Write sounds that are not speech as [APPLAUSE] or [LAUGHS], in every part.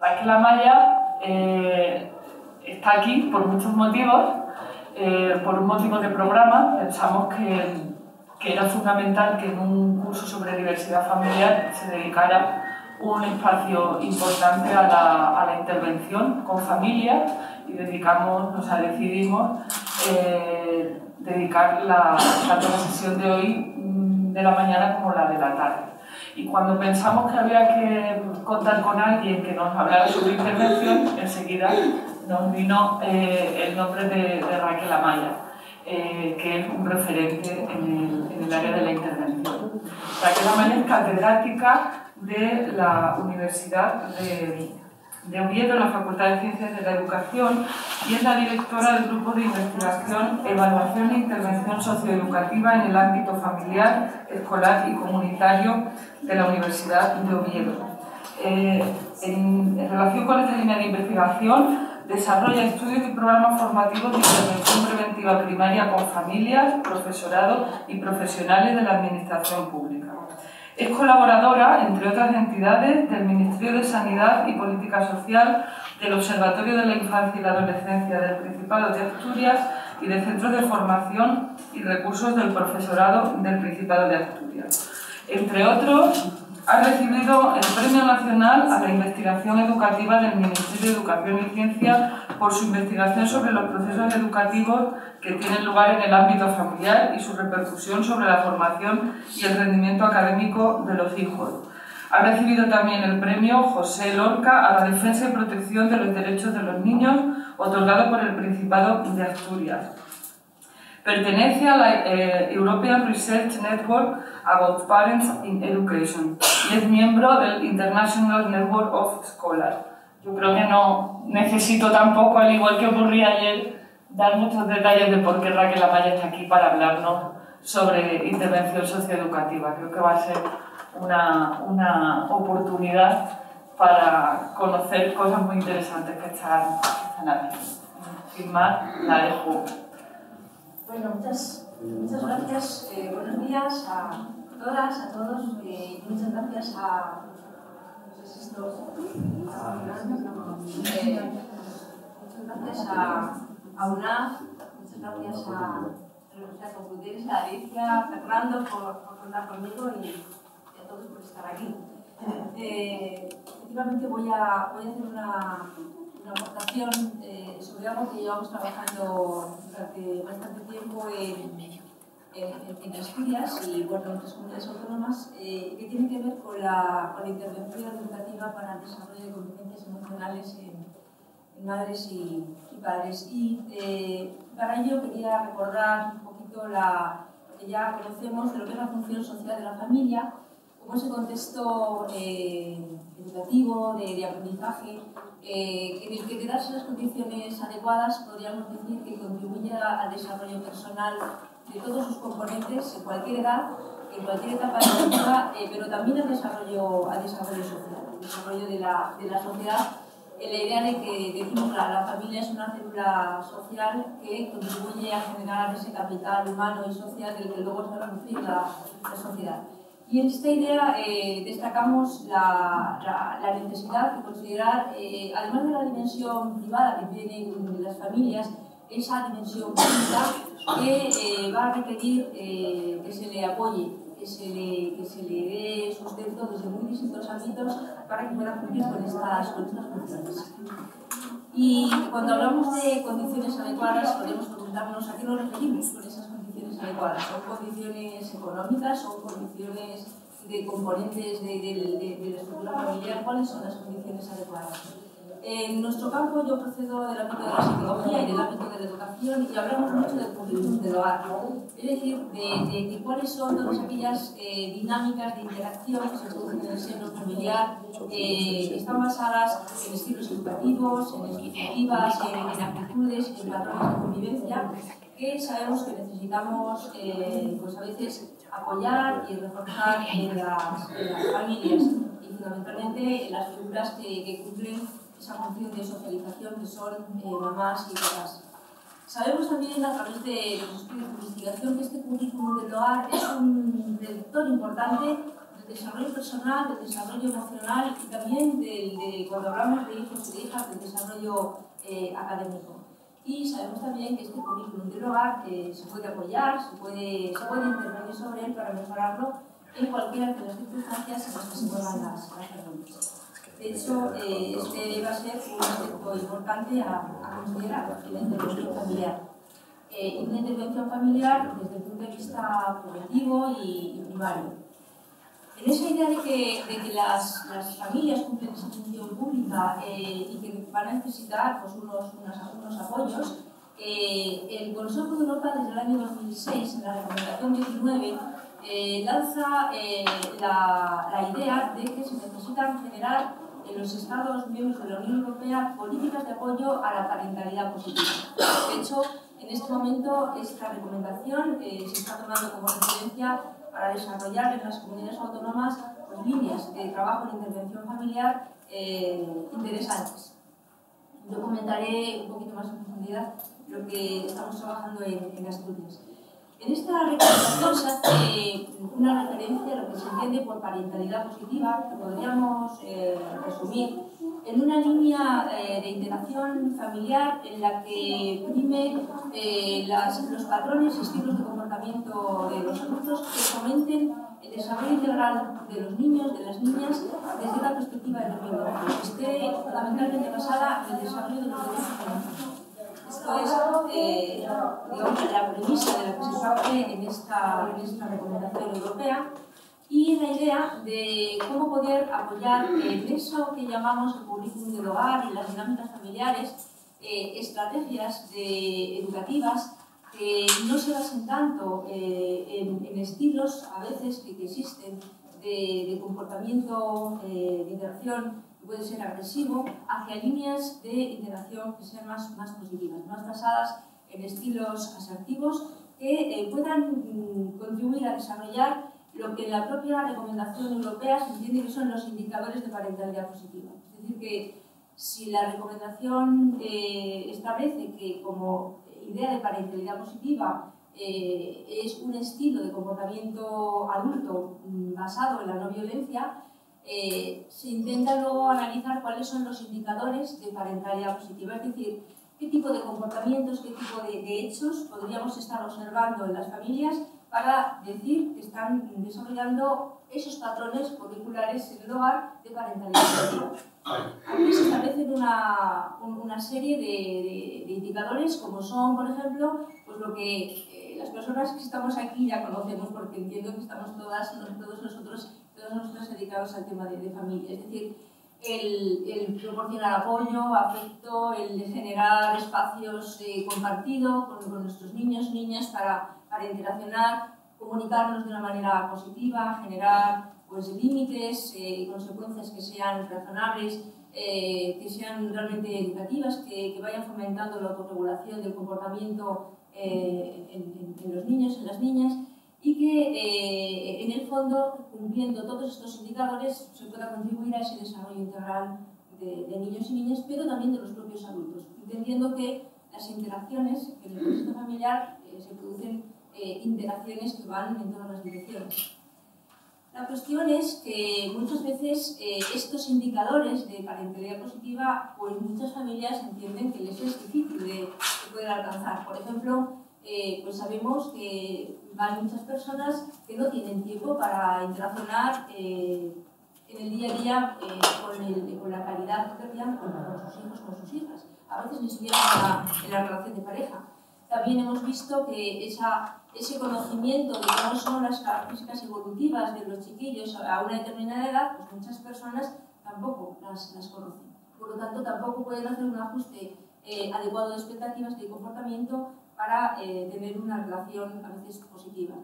Raquel Amaya eh, está aquí por muchos motivos, eh, por un motivo de programa. Pensamos que, que, era fundamental que en un curso sobre diversidad familiar se dedicara un espacio importante a la, a la intervención con familias y dedicamos, nos decidimos eh, dedicar la, tanto la sesión de hoy mm, de la mañana como la de la tarde. Y cuando pensamos que había que contar con alguien que nos hablara su intervención, enseguida nos vino eh, el nombre de, Raquel Amaya, eh, que es un referente en el, en el, área de la intervención. Raquel Amaya es catedrática de la Universidad de de Oviedo en la Facultad de Ciencias de la Educación y es la directora del Grupo de Investigación, Evaluación e Intervención Socioeducativa en el ámbito familiar, escolar y comunitario de la Universidad de Oviedo. Eh, en, relación con esta línea de investigación, desarrolla estudios y programas formativos de intervención preventiva primaria con familias, profesorado y profesionales de la Administración Pública. Es colaboradora, entre otras entidades, del Ministerio de Sanidad y Política Social, del Observatorio de la Infancia y la Adolescencia del Principado de Asturias y de Centros de Formación y Recursos del Profesorado del Principado de Asturias. Entre otros, ha recibido el Premio Nacional a la Investigación Educativa del Ministerio de Educación y Ciencia por su investigación sobre los procesos educativos que tienen lugar en el ámbito familiar y su repercusión sobre la formación y el rendimiento académico de los hijos. Ha recibido también el premio José Lorca a la defensa y protección de los derechos de los niños, otorgado por el Principado de Asturias. Pertenece a la eh, European Research Network About Parents in Education y es miembro del International Network of Scholars. Yo creo que no necesito tampoco, al igual que ocurría ayer, dar muchos detalles de por qué Raquel Amaya está aquí para hablarnos sobre intervención socioeducativa. Creo que va a ser una, una oportunidad para conocer cosas muy interesantes que están, que están aquí. Sin más, la dejo. Bueno, muchas, muchas gracias. Eh, buenos días a todas, a todos. Eh, muchas gracias a. No sé si esto. Muchas gracias a, a UNAF, muchas gracias a la Universidad a Alicia, a Fernando por, por contar conmigo y, y, a todos por estar aquí. Eh, efectivamente, voy a, voy a hacer una una aportación eh, sobre algo que llevamos trabajando durante bastante tiempo en, en, en Asturias y bueno, en otras comunidades autónomas, eh, que tiene que ver con la, con la, intervención educativa para el desarrollo de competencias emocionales en, en madres y, y, padres. Y eh, para ello quería recordar un poquito la, lo que ya conocemos de lo que es la función social de la familia, como ese contexto eh, educativo, de, aprendizaje, eh, en el que de darse las condiciones adecuadas podríamos decir que contribuye al desarrollo personal de todos sus componentes en cualquier edad, en cualquier etapa de la vida, eh, pero también al desarrollo, al desarrollo social, al desarrollo de la, de la sociedad, en la idea de que decimos la, familia es una célula social que contribuye a generar ese capital humano y social del que luego se va a la, la sociedad. Y en esta idea eh, destacamos la, la, necesidad de considerar, eh, además de la dimensión privada que tienen las familias, esa dimensión pública que eh, va a requerir que se le apoye, que se le, que se le dé sustento desde muy distintos ámbitos para que pueda cumplir con estas, con estas funciones. Y cuando hablamos de condiciones adecuadas, podemos preguntarnos a qué nos referimos ¿Son condiciones económicas? ¿Son condiciones de componentes de la estructura familiar? ¿Cuáles son las condiciones adecuadas? En nuestro campo yo procedo del ámbito de la psicología y del ámbito de la educación y hablamos mucho del currículum del hogar, es decir, de, de, de cuáles son todas aquellas eh, dinámicas de interacción que se producen en el seno familiar, eh, están basadas en estilos educativos, en expectativas, en, en actitudes, en patrones de convivencia, que sabemos que necesitamos eh, pues a veces apoyar y reforzar en las, familias y fundamentalmente en las figuras que cumplen esa función de socialización que son eh, mamás y papás. Sabemos también a través de los estudios de investigación que este currículum del hogar es un reductor importante de desarrollo personal, del desarrollo emocional y también de, cuando hablamos de hijos y de hijas, del desarrollo eh, académico. Y sabemos también que este currículum del hogar eh, se puede apoyar, se puede, se puede intervenir sobre él para mejorarlo en cualquiera de las circunstancias en las que se muevan las, familias. De hecho, eh, este va a ser un aspecto importante a, considerar en la intervención familiar. Eh, una intervención familiar desde el punto de vista preventivo y, y primario. En esa idea de que, de que las, las, familias cumplen esa función pública eh, y que van a necesitar pues, unos, unos, unos apoyos, eh, el Consejo de Europa desde el año 2006, en la recomendación 19, eh, lanza la, la, idea de que se necesitan generar en los Estados miembros de la Unión Europea políticas de apoyo a la parentalidad positiva. De hecho, en este momento esta recomendación se está tomando como referencia para desarrollar en las comunidades autónomas pues, líneas de trabajo en intervención familiar eh, interesantes. Yo comentaré un poquito más en profundidad lo que estamos trabajando en, en Asturias. En esta recomendación se hace una referencia a lo que se entiende por parentalidad positiva, que podríamos eh, resumir en una línea eh, de interacción familiar en la que prime eh, los patrones y estilos de comportamiento de los adultos que fomenten el desarrollo integral de los niños, de las niñas, desde la perspectiva del niño, que esté fundamentalmente basada en el desarrollo de los derechos humanos. Esto es digamos, la premisa de la que se parte en esta, en esta recomendación europea y la idea de cómo poder apoyar en eso que llamamos el currículum del hogar y las dinámicas familiares, estrategias educativas que no se basen tanto eh, en, estilos a veces que, existen de, comportamiento, de interacción puede ser agresivo, hacia líneas de interacción que sean más, más positivas, más basadas en estilos asertivos que eh, puedan mm, contribuir a desarrollar lo que la propia recomendación europea se entiende que son los indicadores de parentalidad positiva. Es decir, que si la recomendación eh, establece que como idea de parentalidad positiva eh, es un estilo de comportamiento adulto mm, basado en la no violencia, eh, se intenta luego analizar cuáles son los indicadores de parentalidad positiva, es decir, qué tipo de comportamientos, qué tipo de, de hechos podríamos estar observando en las familias para decir que están desarrollando esos patrones curriculares en el hogar de parentalidad positiva. Aquí se establecen una, una serie de, de, indicadores como son, por ejemplo, pues lo que eh, las personas que estamos aquí ya conocemos porque entiendo que estamos todas, todos nosotros, todos nosotros dedicados al tema de, familia. Es decir, el, proporcionar apoyo, afecto, el generar espacios eh, compartidos con, nuestros niños, niñas para, para interaccionar, comunicarnos de una manera positiva, generar pues, límites y eh, consecuencias que sean razonables, eh, que sean realmente educativas, que, vayan fomentando la autorregulación del comportamiento eh, en, en, los niños, en las niñas, y que eh, en el fondo, cumpliendo todos estos indicadores, se pueda contribuir a ese desarrollo integral de, de niños y niñas, pero también de los propios adultos, entendiendo que las interacciones en el contexto familiar eh, se producen eh, interacciones que van en todas las direcciones. La cuestión es que muchas veces eh, estos indicadores de parentalidad positiva, pues muchas familias entienden que les es difícil de, de poder alcanzar. Por ejemplo, eh, pues sabemos que hay muchas personas que no tienen tiempo para interaccionar eh, en el día a día eh, con, el, con, la calidad que con, con, sus hijos, con sus hijas. A veces ni siquiera en la relación de pareja. También hemos visto que esa, ese conocimiento de cómo son las características evolutivas de los chiquillos a una determinada edad, pues muchas personas tampoco las, las conocen. Por lo tanto, tampoco pueden hacer un ajuste eh, adecuado de expectativas de comportamiento para eh, tener una relación a veces positiva.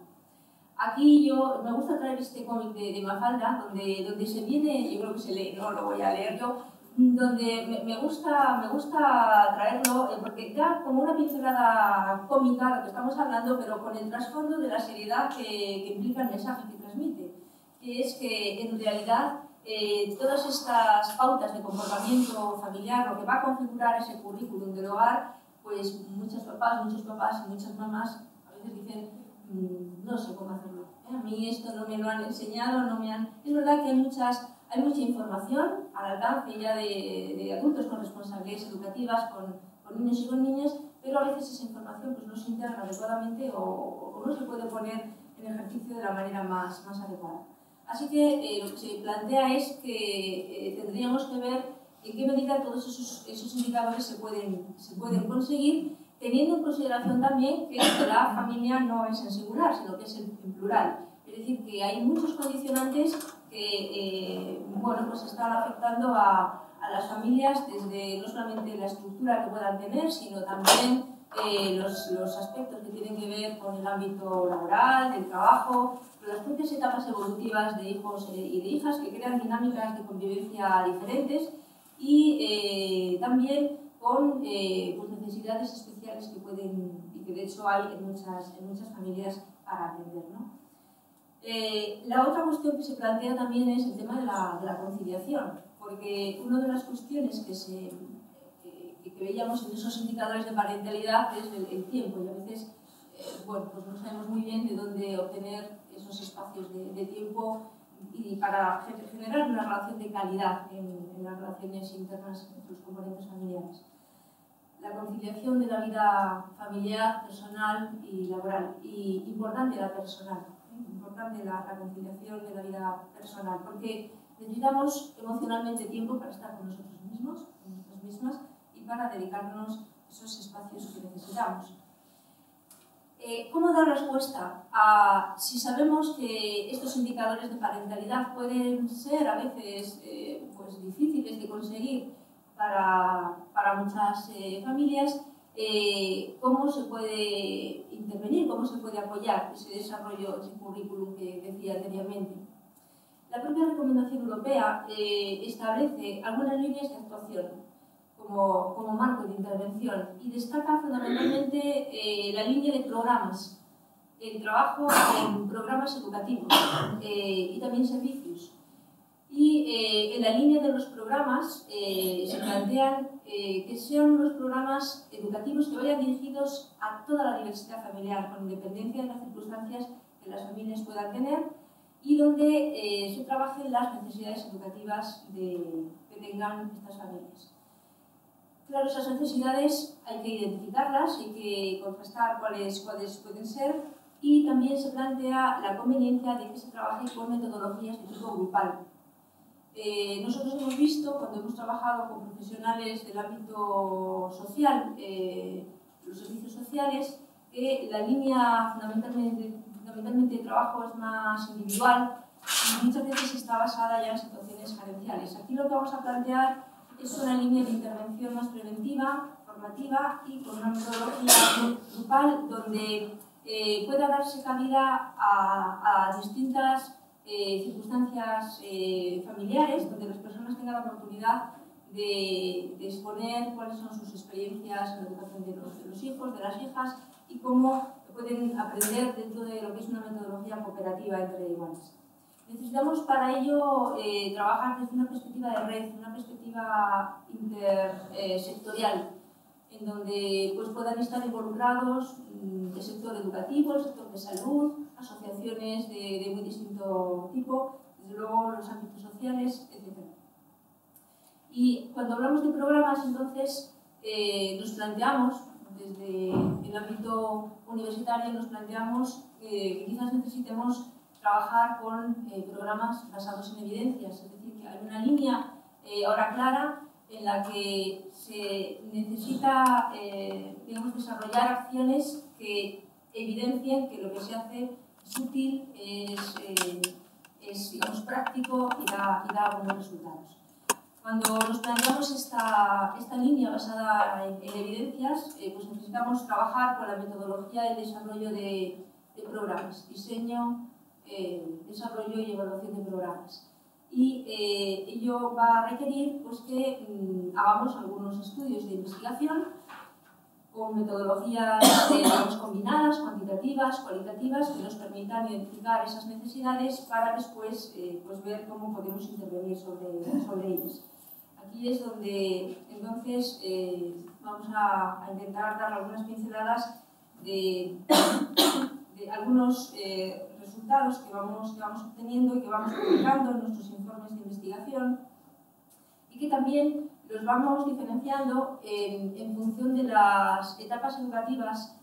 Aquí yo me gusta traer este cómic de, de, Mafalda, donde, donde se viene, yo creo que se lee, no lo voy a leer yo, donde me, me gusta, me gusta traerlo eh, porque da como una pincelada cómica lo que estamos hablando, pero con el trasfondo de la seriedad que, que implica el mensaje que transmite, que es que en realidad eh, todas estas pautas de comportamiento familiar, lo que va a configurar ese currículum del hogar, pues muchos papás, muchos papás y muchas mamás a veces dicen, mmm, no sé cómo hacerlo, ¿eh? mí esto no me lo han enseñado, no me han... Es verdad que hay, muchas, hay mucha información al alcance ya de, de adultos con responsabilidades educativas, con, con, niños y con niñas, pero a veces esa información pues, no se integra adecuadamente o, o, no se puede poner en ejercicio de la manera más, más adecuada. Así que eh, lo que se plantea es que eh, tendríamos que ver en qué medida todos esos, esos indicadores se pueden, se pueden conseguir teniendo en consideración también que la familia no es en singular, sino que es en, plural. Es decir, que hay muchos condicionantes que eh, bueno, pues están afectando a, a, las familias desde no solamente la estructura que puedan tener, sino también eh, los, los, aspectos que tienen que ver con el ámbito laboral, del trabajo, las propias etapas evolutivas de hijos eh, y de hijas que crean dinámicas de convivencia diferentes y eh, también con eh, pues necesidades especiales que pueden, y que de hecho hay en muchas, en muchas familias para atender. ¿no? Eh, la otra cuestión que se plantea también es el tema de la, de la conciliación, porque una de las cuestiones que, se, que, que, veíamos en esos indicadores de parentalidad es el, el tiempo, y a veces eh, bueno, pues no sabemos muy bien de dónde obtener esos espacios de, de tiempo y para generar una relación de calidad en, en las relaciones internas entre los componentes familiares la conciliación de la vida familiar, personal y laboral. Y importante la personal, ¿eh? importante la, la, conciliación de la vida personal, porque necesitamos emocionalmente tiempo para estar con nosotros mismos, con mismas, y para dedicarnos esos espacios que necesitamos. Eh, ¿Cómo dar respuesta a si sabemos que estos indicadores de parentalidad pueden ser a veces eh, pues, difíciles de conseguir para, para muchas eh, familias, eh, cómo se puede intervenir, cómo se puede apoyar ese desarrollo, ese currículum que decía anteriormente. La propia recomendación europea establece algunas líneas de actuación como, como, marco de intervención y destaca fundamentalmente eh, la línea de programas, el trabajo en programas educativos eh, y también servicios y eh, en la línea de los programas eh, se plantean eh, que sean unos programas educativos que vayan dirigidos a toda la diversidad familiar, con independencia de las circunstancias que las familias puedan tener y donde se trabajen las necesidades educativas de, que tengan estas familias. Claro, esas necesidades hay que identificarlas, hay que contrastar cuáles, cuáles pueden ser y también se plantea la conveniencia de que se trabaje con metodologías de tipo grupal, eh, nosotros hemos visto, cuando hemos trabajado con profesionales del ámbito social, eh, los servicios sociales, que la línea fundamentalmente, fundamentalmente de trabajo es más individual y muchas veces está basada ya en situaciones carenciales. Aquí lo que vamos a plantear es una línea de intervención más preventiva, formativa y con una metodología grupal donde eh, pueda darse cabida a, distintas eh, circunstancias eh, familiares donde las personas tengan la oportunidad de, exponer cuáles son sus experiencias en la educación de los, hijos, de las hijas y cómo pueden aprender dentro de lo que es una metodología cooperativa entre iguales. Necesitamos para ello eh, trabajar desde una perspectiva de red, una perspectiva intersectorial, en donde pues, puedan estar involucrados mm, el sector educativo, el sector de salud, asociaciones de, muy distinto tipo, desde luego los ámbitos sociales, etc. Y cuando hablamos de programas, entonces eh, nos planteamos, desde el ámbito universitario, nos planteamos que quizás necesitemos trabajar con eh, programas basados en evidencias, es decir, que hay una línea eh, ahora clara en la que se necesita eh, digamos, desarrollar acciones que evidencien que lo que se hace es útil, es, eh, es digamos, práctico y da, y da, buenos resultados. Cuando nos planteamos esta, esta línea basada en, en evidencias, eh, pues necesitamos trabajar con la metodología de desarrollo de, de programas, diseño, eh, desarrollo y evaluación de programas. Y eh, ello va a requerir pues, que mmm, hagamos algunos estudios de investigación con metodologías eh, combinadas, cuantitativas, cualitativas, que nos permitan identificar esas necesidades para después eh, pues ver cómo podemos intervenir sobre, sobre ellas. Aquí es donde entonces eh, vamos a, a, intentar dar algunas pinceladas de, de algunos eh, resultados que vamos, que vamos obteniendo y que vamos publicando en nuestros informes de investigación y que también los vamos diferenciando en, en función de las etapas educativas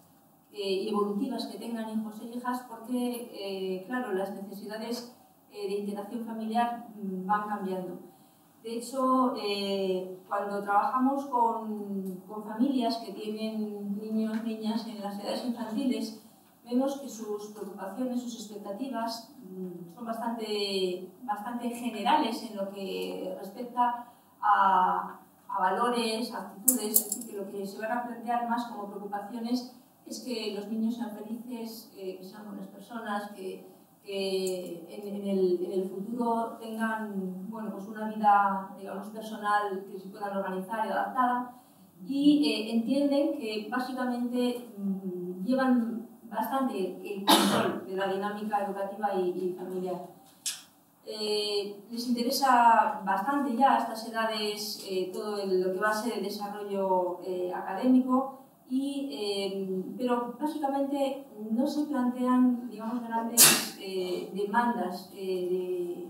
eh, y evolutivas que tengan hijos e hijas porque, eh, claro, las necesidades eh, de interacción familiar mm, van cambiando. De hecho, cuando trabajamos con, con, familias que tienen niños, niñas en las edades infantiles, vemos que sus preocupaciones, sus expectativas mm, son bastante, bastante generales en lo que respecta a, a valores, actitudes, es decir, que lo que se van a plantear más como preocupaciones es que los niños sean felices, que sean buenas personas, que, que en, el, en, el, futuro tengan bueno, pues una vida digamos, personal que se puedan organizar y adaptada y eh, entienden que básicamente mmm, llevan bastante el control de la dinámica educativa y, familiar. Eh, les interesa bastante ya a estas edades eh, todo lo que va a ser el desarrollo eh, académico y, pero básicamente no se plantean, digamos, grandes demandas de,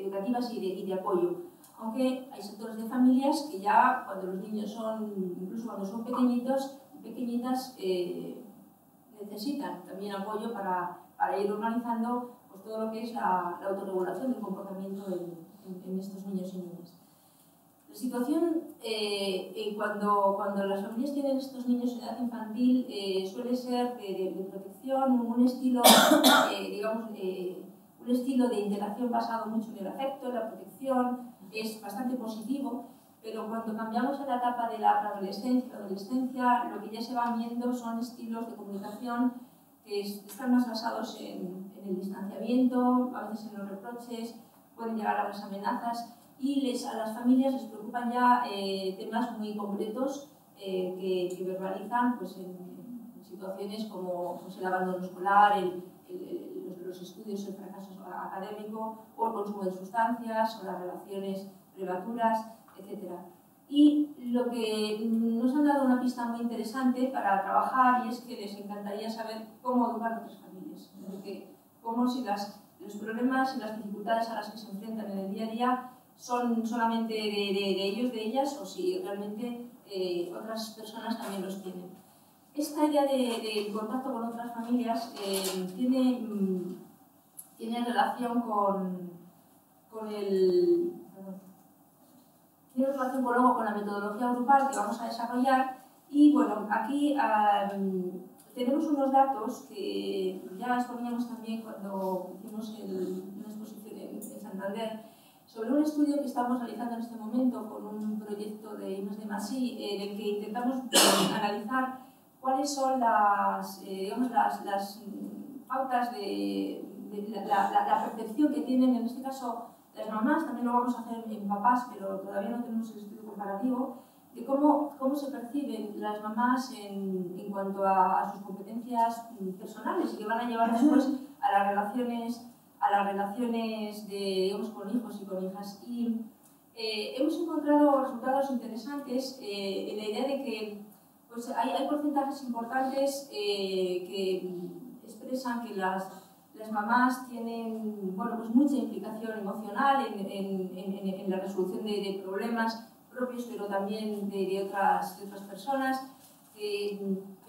educativas y de, apoyo. Aunque hay sectores de familias que ya cuando los niños son, incluso cuando son pequeñitos pequeñitas, necesitan también apoyo para, para, ir organizando pues, todo lo que es la, la autorregulación del comportamiento en, en, en estos niños y niñas. La situación eh, cuando, cuando las familias tienen estos niños en edad infantil eh, suele ser de, de, protección, un estilo, [COUGHS] eh, digamos, eh, un estilo de interacción basado mucho en el afecto, en la protección, es bastante positivo, pero cuando cambiamos a la etapa de la adolescencia, adolescencia, lo que ya se va viendo son estilos de comunicación que están más basados en, en el distanciamiento, a veces en los reproches, pueden llegar a las amenazas, y les, a las familias les preocupan ya eh, temas muy concretos eh, que, que, verbalizan pues, en, en, situaciones como pues, el abandono escolar, el, el, los, los, estudios, el fracaso académico o el consumo de sustancias o las relaciones prematuras, etc. Y lo que nos han dado una pista muy interesante para trabajar y es que les encantaría saber cómo educar a otras familias, porque cómo si las, los problemas y las dificultades a las que se enfrentan en el día a día son solamente de, de, de ellos, de ellas, o si realmente eh, otras personas también los tienen. Esta idea de, de contacto con otras familias eh, tiene, mmm, tiene relación con, con el... tiene relación luego con la metodología grupal que vamos a desarrollar. Y bueno, aquí um, tenemos unos datos que ya exponíamos también cuando hicimos el, una exposición en, en Santander, sobre un estudio que estamos realizando en este momento con un proyecto de IMAS de Masí, eh, en el que intentamos eh, analizar cuáles son las, eh, digamos, las, las pautas de, de la, la, la, percepción que tienen, en este caso, las mamás, también lo vamos a hacer en papás, pero todavía no tenemos el estudio comparativo, de cómo, cómo se perciben las mamás en, en cuanto a, a sus competencias personales y que van a llevar después a las relaciones a las relaciones de, digamos, con hijos y con hijas. Y eh, hemos encontrado resultados interesantes eh, en la idea de que pues, hay, hay porcentajes importantes eh, que expresan que las, las mamás tienen bueno, pues mucha implicación emocional en, la resolución de, problemas propios, pero también de, otras, personas. hay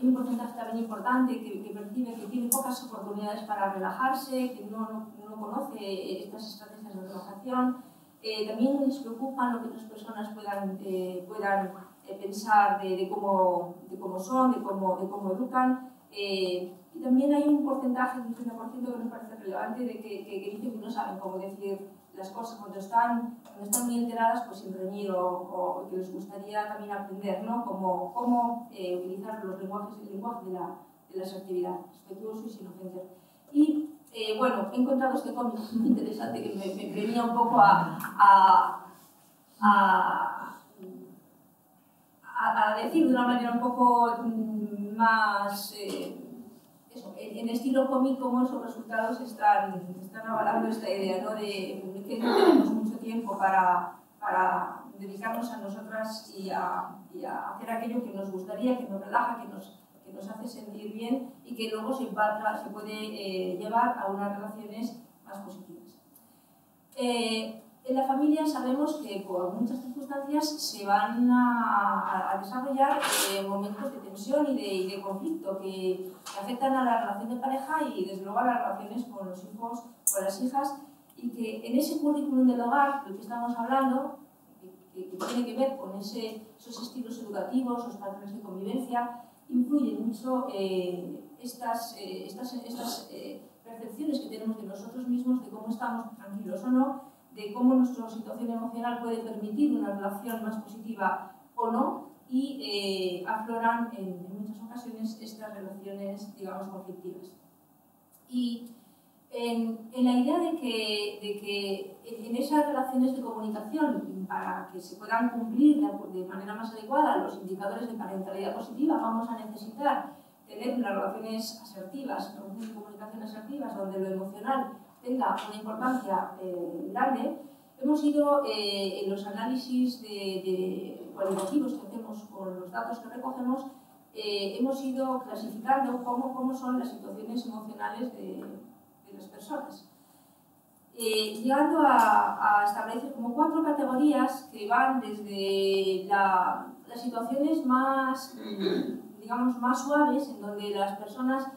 un porcentaje también importante que, percibe que tiene pocas oportunidades para relajarse, que no, no, no conoce estas estrategias de relajación. Eh, también les preocupa lo que otras personas puedan, eh, puedan eh, pensar de, cómo, de cómo son, de cómo, de cómo educan. Eh, también hay un porcentaje, un 30% que me parece relevante, de que, que, que, dicen que no saben cómo decir las cosas cuando están, cuando están muy enteradas, pues sin reñir o, o que les gustaría también aprender ¿no? cómo, cómo utilizar los lenguajes, el lenguaje de, la, de las actividades, respetuoso y sin ofender. Y eh, bueno, he encontrado este cómic muy interesante que me, me venía un poco a, a, a, a, decir de una manera un poco mm, más, eh, eso, en, estilo cómic, cómo esos resultados están, están avalando esta idea, ¿no? De, que no tenemos mucho tiempo para, para dedicarnos a nosotras y a, y a hacer aquello que nos gustaría, que nos relaja, que nos, que nos hace sentir bien y que luego se, se puede eh, llevar a unas relaciones más positivas. Eh, en la familia sabemos que por muchas circunstancias se van a, desarrollar eh, momentos de tensión y de, conflicto que, afectan a la relación de pareja y desde luego a las relaciones con los hijos, con las hijas y que en ese currículum del hogar del que estamos hablando, que, tiene que ver con esos estilos educativos, los patrones de convivencia, influyen mucho eh, estas, eh, estas, estas percepciones que tenemos de nosotros mismos, de cómo estamos tranquilos o no, de cómo nuestra situación emocional puede permitir una relación más positiva o no y eh, afloran en, muchas ocasiones estas relaciones, digamos, conflictivas. Y en, en la idea de que, de que, en esas relaciones de comunicación, para que se puedan cumplir de, manera más adecuada los indicadores de parentalidad positiva, vamos a necesitar tener unas relaciones asertivas, relaciones de comunicación asertivas, donde lo emocional tenga una importancia eh, grande, hemos ido eh, en los análisis de, cualitativos que hacemos con los datos que recogemos, eh, hemos ido clasificando cómo, cómo, son las situaciones emocionales de, de las personas. llegando a, a, establecer como cuatro categorías que van desde la, las situaciones más, digamos, más suaves, en donde las personas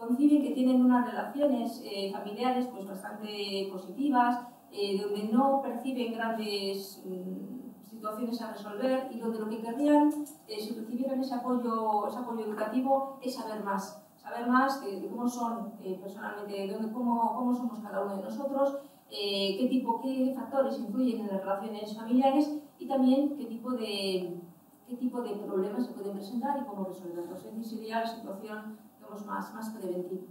conciben que tienen unas relaciones eh, familiares pues, bastante positivas, eh, donde no perciben grandes mm, situaciones a resolver y donde lo que querrían, eh, si recibieran ese apoyo, ese apoyo educativo, es saber más. Saber más de, cómo son personalmente, de cómo, cómo somos cada uno de nosotros, qué tipo, qué factores influyen en las relaciones familiares y también qué tipo de, qué tipo de problemas se pueden presentar y cómo resolverlos. Es decir, sería la situación más, más preventivo.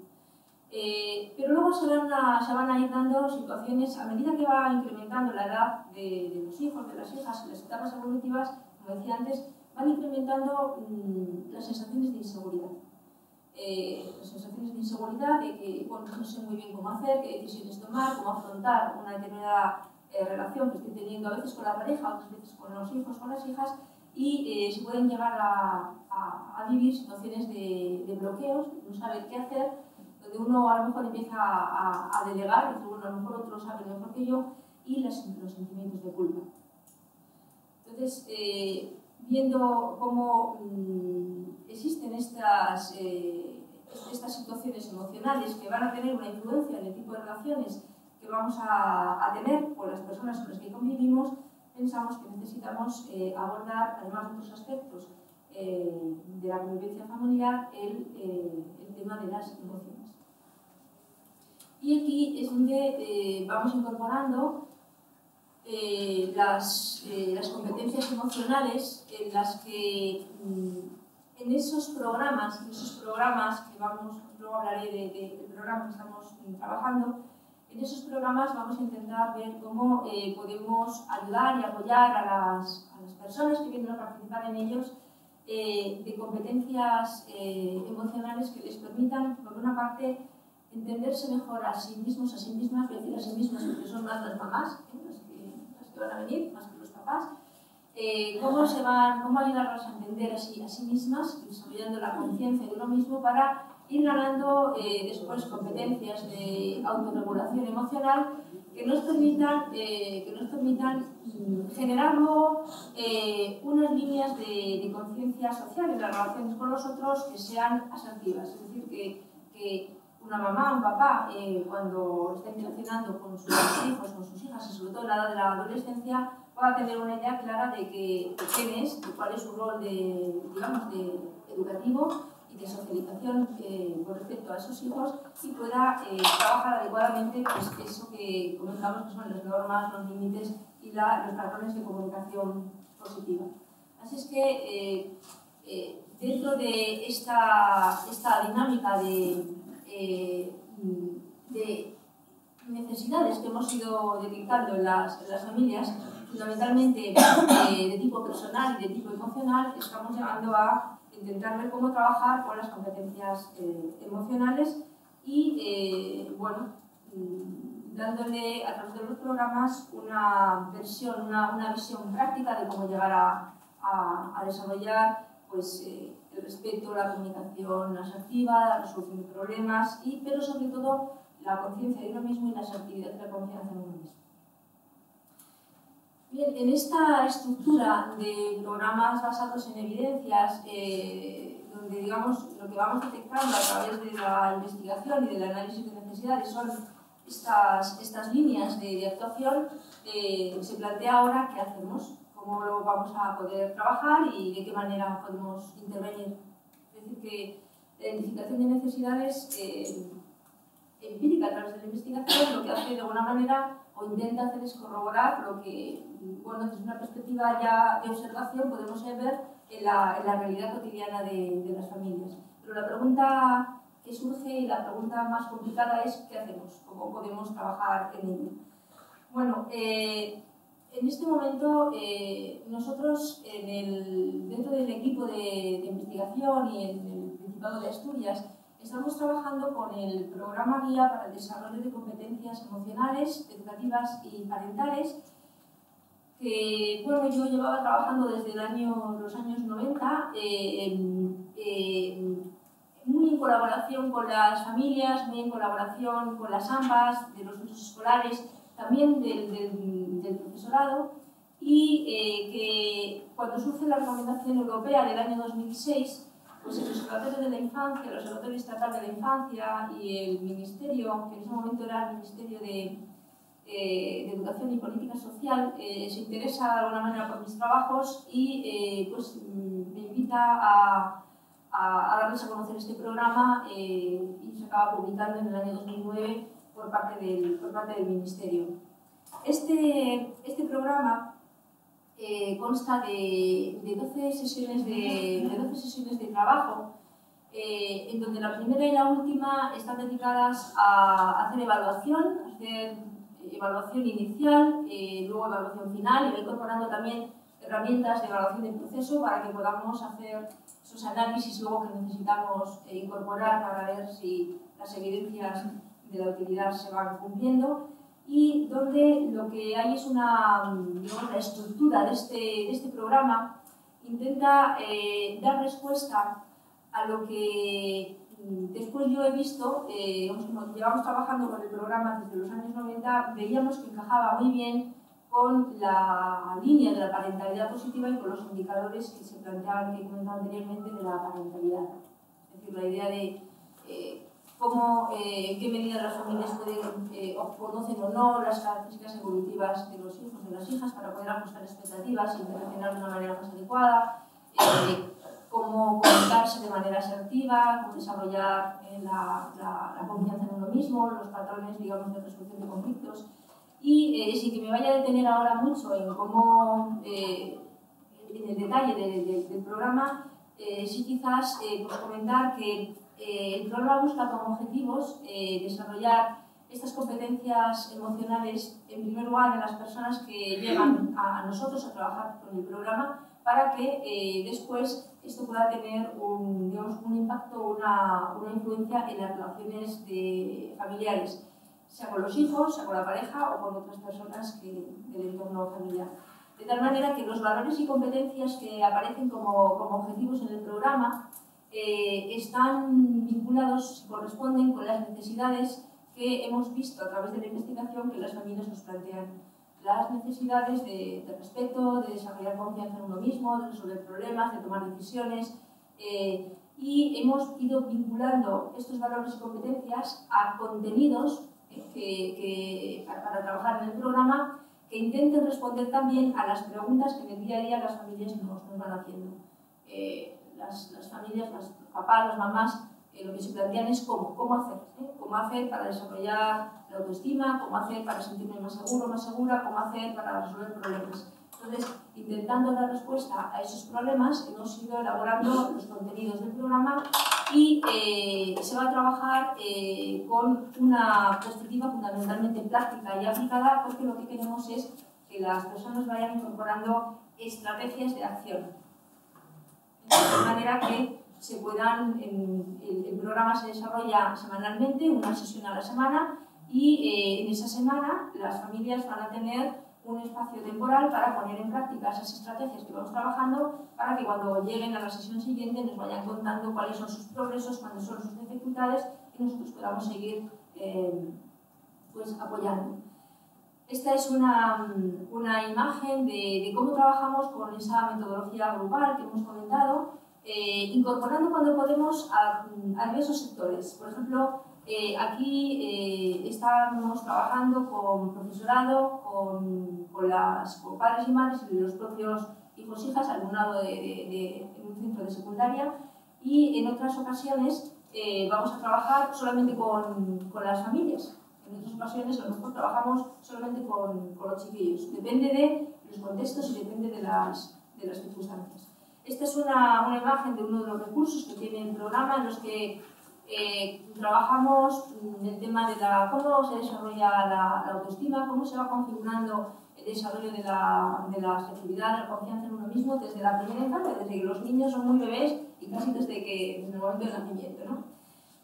Eh, pero luego se van, a, se van a ir dando situaciones, a medida que va incrementando la edad de, de los hijos, de las hijas, las etapas evolutivas, como decía antes, van incrementando mmm, las sensaciones de inseguridad. Eh, las sensaciones de inseguridad, de que bueno, no sé muy bien cómo hacer, qué decisiones tomar, cómo afrontar una determinada eh, relación que estoy teniendo a veces con la pareja, otras veces con los hijos, con las hijas, y eh, se pueden llevar a, a, vivir situaciones de, de, bloqueos, no saber qué hacer, donde uno a lo mejor empieza a, a delegar, y bueno, a lo mejor otro sabe mejor que yo, y los sentimientos de culpa. Entonces, eh, viendo cómo mmm, existen estas, eh, estas situaciones emocionales que van a tener una influencia en el tipo de relaciones que vamos a, a tener con las personas con las que convivimos, pensamos que necesitamos eh, abordar, además de otros aspectos eh, de la convivencia familiar, el, eh, el, tema de las emociones. Y aquí es donde vamos incorporando las, las, competencias emocionales en las que mm, en esos programas, en esos programas que vamos, luego hablaré de, de, del programa que estamos trabajando, en esos programas vamos a intentar ver cómo eh, podemos ayudar y apoyar a las, a las, personas que vienen a participar en ellos eh, de competencias eh, emocionales que les permitan, por una parte, entenderse mejor a sí mismos, a sí mismas, decir a sí mismas, porque son más las mamás, las que, las, que, van a venir, más que los papás, cómo, se van, cómo ayudarlas a entender a sí, a sí mismas, desarrollando la conciencia de uno mismo para ir ganando eh, después competencias de autorregulación emocional que nos permitan, eh, que nos permitan generar luego eh, unas líneas de, conciencia social en las relaciones con los otros que sean asertivas. Es decir, que, que una mamá, un papá, cuando estén relacionando con sus hijos, con sus hijas, y sobre todo en la edad de la adolescencia, pueda tener una idea clara de, que, quién es, de cuál es su rol de, digamos, de educativo de socialización eh, con respecto a esos hijos y pueda eh, trabajar adecuadamente pues, eso que comentamos que son las normas, los límites y los patrones de comunicación positiva. Así es que eh, dentro de esta, esta dinámica de, de, necesidades que hemos ido detectando en las, en las familias, fundamentalmente de tipo personal y de tipo emocional, estamos llegando a intentar ver cómo trabajar con las competencias eh, emocionales y, eh, bueno, mm, dándole a través de los programas una versión, una, una visión práctica de cómo llegar a, a, desarrollar pues, eh, el respeto, la comunicación asertiva, la resolución de problemas, y, pero sobre todo la conciencia de uno mismo y la asertividad de la confianza en uno mismo. Bien, en esta estructura de programas basados en evidencias, eh, donde digamos lo que vamos detectando a través de la investigación y del análisis de necesidades son estas, estas líneas de, actuación, eh, se plantea ahora qué hacemos, cómo lo vamos a poder trabajar y de qué manera podemos intervenir. Es decir, que la identificación de necesidades eh, empírica a través de la investigación lo que hace de alguna manera o intenta hacer es corroborar lo que, bueno, desde una perspectiva ya de observación podemos ver en la, en la realidad cotidiana de, de, las familias. Pero la pregunta que surge y la pregunta más complicada es ¿qué hacemos? ¿Cómo podemos trabajar en ello? Bueno, eh, en este momento eh, nosotros en el, dentro del equipo de, de investigación y en el Principado de Asturias Estamos trabajando con el programa guía para el desarrollo de competencias emocionales, educativas y parentales, que bueno, yo llevaba trabajando desde el año, los años 90, eh, muy en colaboración con las familias, muy en colaboración con las ambas, de los centros escolares, también del, del, profesorado, y eh, que cuando surge la recomendación europea del año 2006, pues el Observatorio de la Infancia, el Observatorio Estatal de la Infancia y el Ministerio, que en ese momento era el Ministerio de, eh, de Educación y Política Social, eh, se interesa de alguna manera por mis trabajos y eh, pues, mm, me invita a, a, a, darles a conocer este programa y se acaba publicando en el año 2009 por parte del, por parte del Ministerio. Este, este programa eh, consta de, de, 12 sesiones de, de 12 sesiones de trabajo, eh, en donde la primera y la última están dedicadas a hacer evaluación, hacer evaluación inicial, eh, luego evaluación final, y va incorporando también herramientas de evaluación del proceso para que podamos hacer esos análisis luego que necesitamos incorporar para ver si las evidencias de la utilidad se van cumpliendo. Y donde lo que hay es una, digamos, la estructura de este, de este programa intenta eh, dar respuesta a lo que después yo he visto, eh, como llevamos trabajando con el programa desde los años 90, veíamos que encajaba muy bien con la línea de la parentalidad positiva y con los indicadores que se planteaban, que he comentado anteriormente, de la parentalidad. Es decir, la idea de eh, cómo, eh, en qué medida las familias pueden eh, o conocen o no las características evolutivas de los hijos y las hijas para poder ajustar expectativas y interaccionar de una manera más adecuada, eh, cómo comunicarse de manera asertiva, cómo desarrollar eh, la, la, la, confianza en uno mismo, los patrones digamos, de resolución de conflictos. Y eh, sin que me vaya a detener ahora mucho en cómo, eh, en el detalle de, de, del programa, sí quizás pues comentar que eh, el programa busca como objetivos eh, desarrollar estas competencias emocionales, en primer lugar, en las personas que llegan a, a nosotros a trabajar con el programa, para que eh, después esto pueda tener un, impacto, una, influencia en las relaciones de, familiares, sea con los hijos, sea con la pareja o con otras personas que, del entorno familiar. De tal manera que los valores y competencias que aparecen como, objetivos en el programa eh, están vinculados, corresponden con las necesidades que hemos visto a través de la investigación que las familias nos plantean. Las necesidades de, de respeto, de desarrollar confianza en uno mismo, de resolver problemas, de tomar decisiones. Eh, y hemos ido vinculando estos valores y competencias a contenidos que, que, para, para, trabajar en el programa que intenten responder también a las preguntas que en el día a día las familias nos, nos van haciendo. Eh, las, las familias, los papás, las mamás, eh, lo que se plantean es cómo, cómo hacer, ¿eh? cómo hacer para desarrollar la autoestima, cómo hacer para sentirme más seguro, más segura, cómo hacer para resolver problemas. Entonces, intentando dar respuesta a esos problemas, hemos ido elaborando los contenidos del programa y eh, se va a trabajar eh, con una perspectiva fundamentalmente práctica y aplicada porque lo que queremos es que las personas vayan incorporando estrategias de acción de manera que se puedan, el, programa se desarrolla semanalmente, una sesión a la semana, y eh, en esa semana las familias van a tener un espacio temporal para poner en práctica esas estrategias que vamos trabajando para que cuando lleguen a la sesión siguiente nos vayan contando cuáles son sus progresos, cuáles son sus dificultades y nosotros podamos seguir eh, pues, apoyando. Esta es una, una imagen de, de, cómo trabajamos con esa metodología grupal que hemos comentado, eh, incorporando cuando podemos a, diversos sectores. Por ejemplo, eh, aquí eh, estamos trabajando con profesorado, con, con, las, con padres y madres y los propios hijos e hijas, alumnado de, de, de, en un centro de secundaria, y en otras ocasiones vamos a trabajar solamente con, con, las familias. En otras ocasiones a lo mejor trabajamos solamente con, con los chiquillos. Depende de los contextos y depende de las, de las circunstancias. Esta es una, una imagen de uno de los recursos que tiene el programa en los que eh, trabajamos el tema de la, cómo se desarrolla la, la, autoestima, cómo se va configurando el desarrollo de la, de la afectividad, la confianza en uno mismo desde la primera infancia, desde que los niños son muy bebés y casi desde, que, desde el momento del nacimiento. ¿no?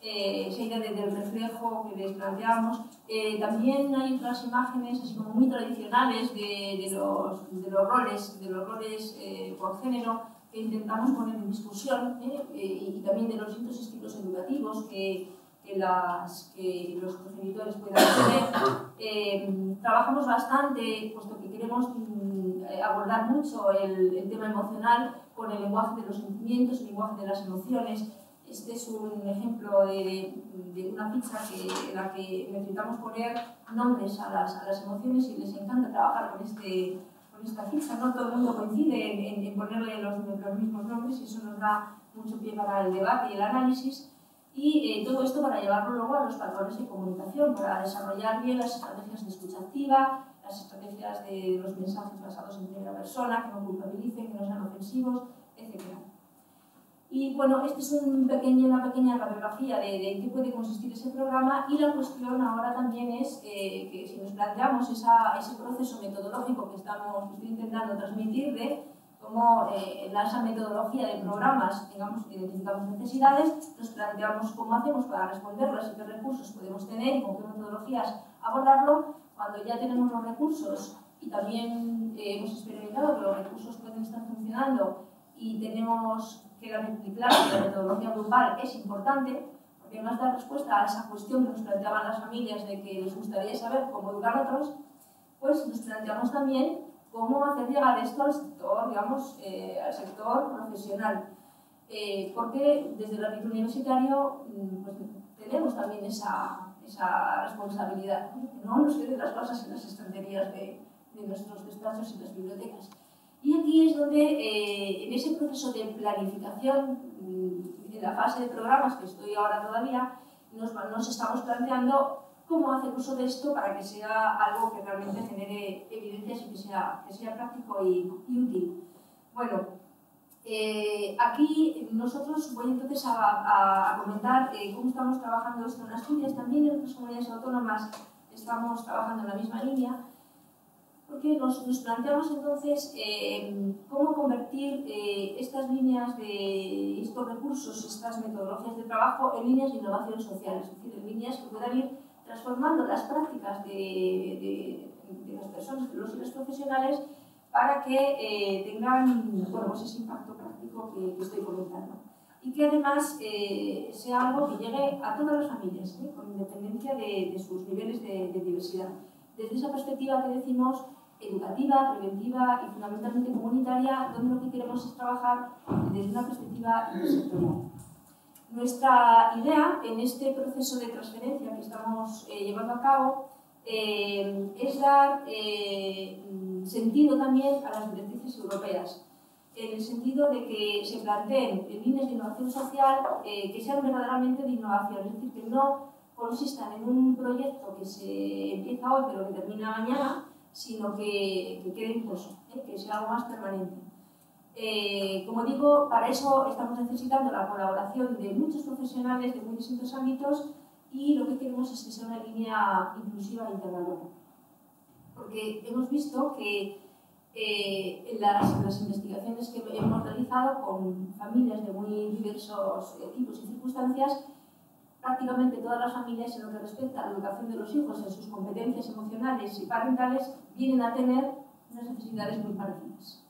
Eh, esa idea del reflejo que les planteamos. Eh, también hay otras imágenes así como muy tradicionales de, de, los, de los roles, de los roles eh, por género, que intentamos poner en discusión ¿eh? Eh, y también de los distintos estilos educativos que, que, las, que los progenitores puedan tener. [COUGHS] Eh, trabajamos bastante, puesto que queremos mm, abordar mucho el, el, tema emocional con el lenguaje de los sentimientos, el lenguaje de las emociones. Este es un ejemplo de, de una ficha que, en la que necesitamos poner nombres a las, a las emociones y les encanta trabajar con este con esta ficha, no todo el mundo coincide en, ponerle los, los, mismos nombres y eso nos da mucho pie para el debate y el análisis y eh, todo esto para llevarlo luego a los patrones de comunicación, para desarrollar bien las estrategias de escucha activa, las estrategias de los mensajes basados en primera persona, que no culpabilicen, que no sean ofensivos, etc. Y bueno, esta es un pequeño, una pequeña radiografía de, de, qué puede consistir ese programa y la cuestión ahora también es eh, que si nos planteamos esa, ese proceso metodológico que, estamos, estoy intentando transmitir de cómo eh, en esa metodología de programas digamos, identificamos necesidades, nos planteamos cómo hacemos para responderlas y qué recursos podemos tener y con qué metodologías abordarlo, cuando ya tenemos los recursos y también eh, hemos experimentado que los recursos pueden estar funcionando y tenemos que la, claro, la metodología grupal es importante, porque nos da respuesta a esa cuestión que nos planteaban las familias de que les gustaría saber cómo educar a otros, pues nos planteamos también cómo hacer llegar esto al sector, digamos, eh, al sector profesional. Eh, porque desde el ámbito universitario mm, pues, tenemos también esa, esa responsabilidad, no nos queden las cosas en las estanterías de, de nuestros despachos y las bibliotecas. Y aquí es donde, eh, en ese proceso de planificación, mm, en la fase de programas que estoy ahora todavía, nos, estamos planteando cómo hacer uso de esto para que sea algo que realmente genere evidencias y que sea, que sea práctico y, útil. Bueno, eh, aquí nosotros voy entonces a comentar eh, cómo estamos trabajando esto en Asturias, también en otras comunidades autónomas estamos trabajando en la misma línea porque nos, nos planteamos entonces eh, cómo convertir eh, estas líneas de estos recursos, estas metodologías de trabajo en líneas de innovación social, es decir, en líneas que puedan ir transformando las prácticas de, de, de las personas, de los profesionales, para que eh, tengan bueno, pues ese impacto práctico que, que, estoy comentando. Y que además eh, sea algo que llegue a todas las familias, ¿eh? con independencia de, de sus niveles de, de diversidad. Desde esa perspectiva que decimos educativa, preventiva y fundamentalmente comunitaria, donde lo que queremos es trabajar desde una perspectiva intersectorial. Nuestra idea en este proceso de transferencia que estamos eh, llevando a cabo eh, es dar eh, sentido también a las directrices europeas, en el sentido de que se planteen líneas de innovación social que sean verdaderamente de innovación, es decir, que no consistan en un proyecto que se empieza hoy pero que termina mañana, sino que, que quede incluso, ¿eh? que sea algo más permanente. Eh, como digo, para eso estamos necesitando la colaboración de muchos profesionales de muy distintos ámbitos y lo que queremos es que sea una línea inclusiva e integradora. Porque hemos visto que eh, en, las, las, investigaciones que hemos realizado con familias de muy diversos tipos y circunstancias, prácticamente todas las familias en lo que respecta a la educación de los hijos, en sus competencias emocionales y parentales, vienen a tener unas necesidades muy parecidas.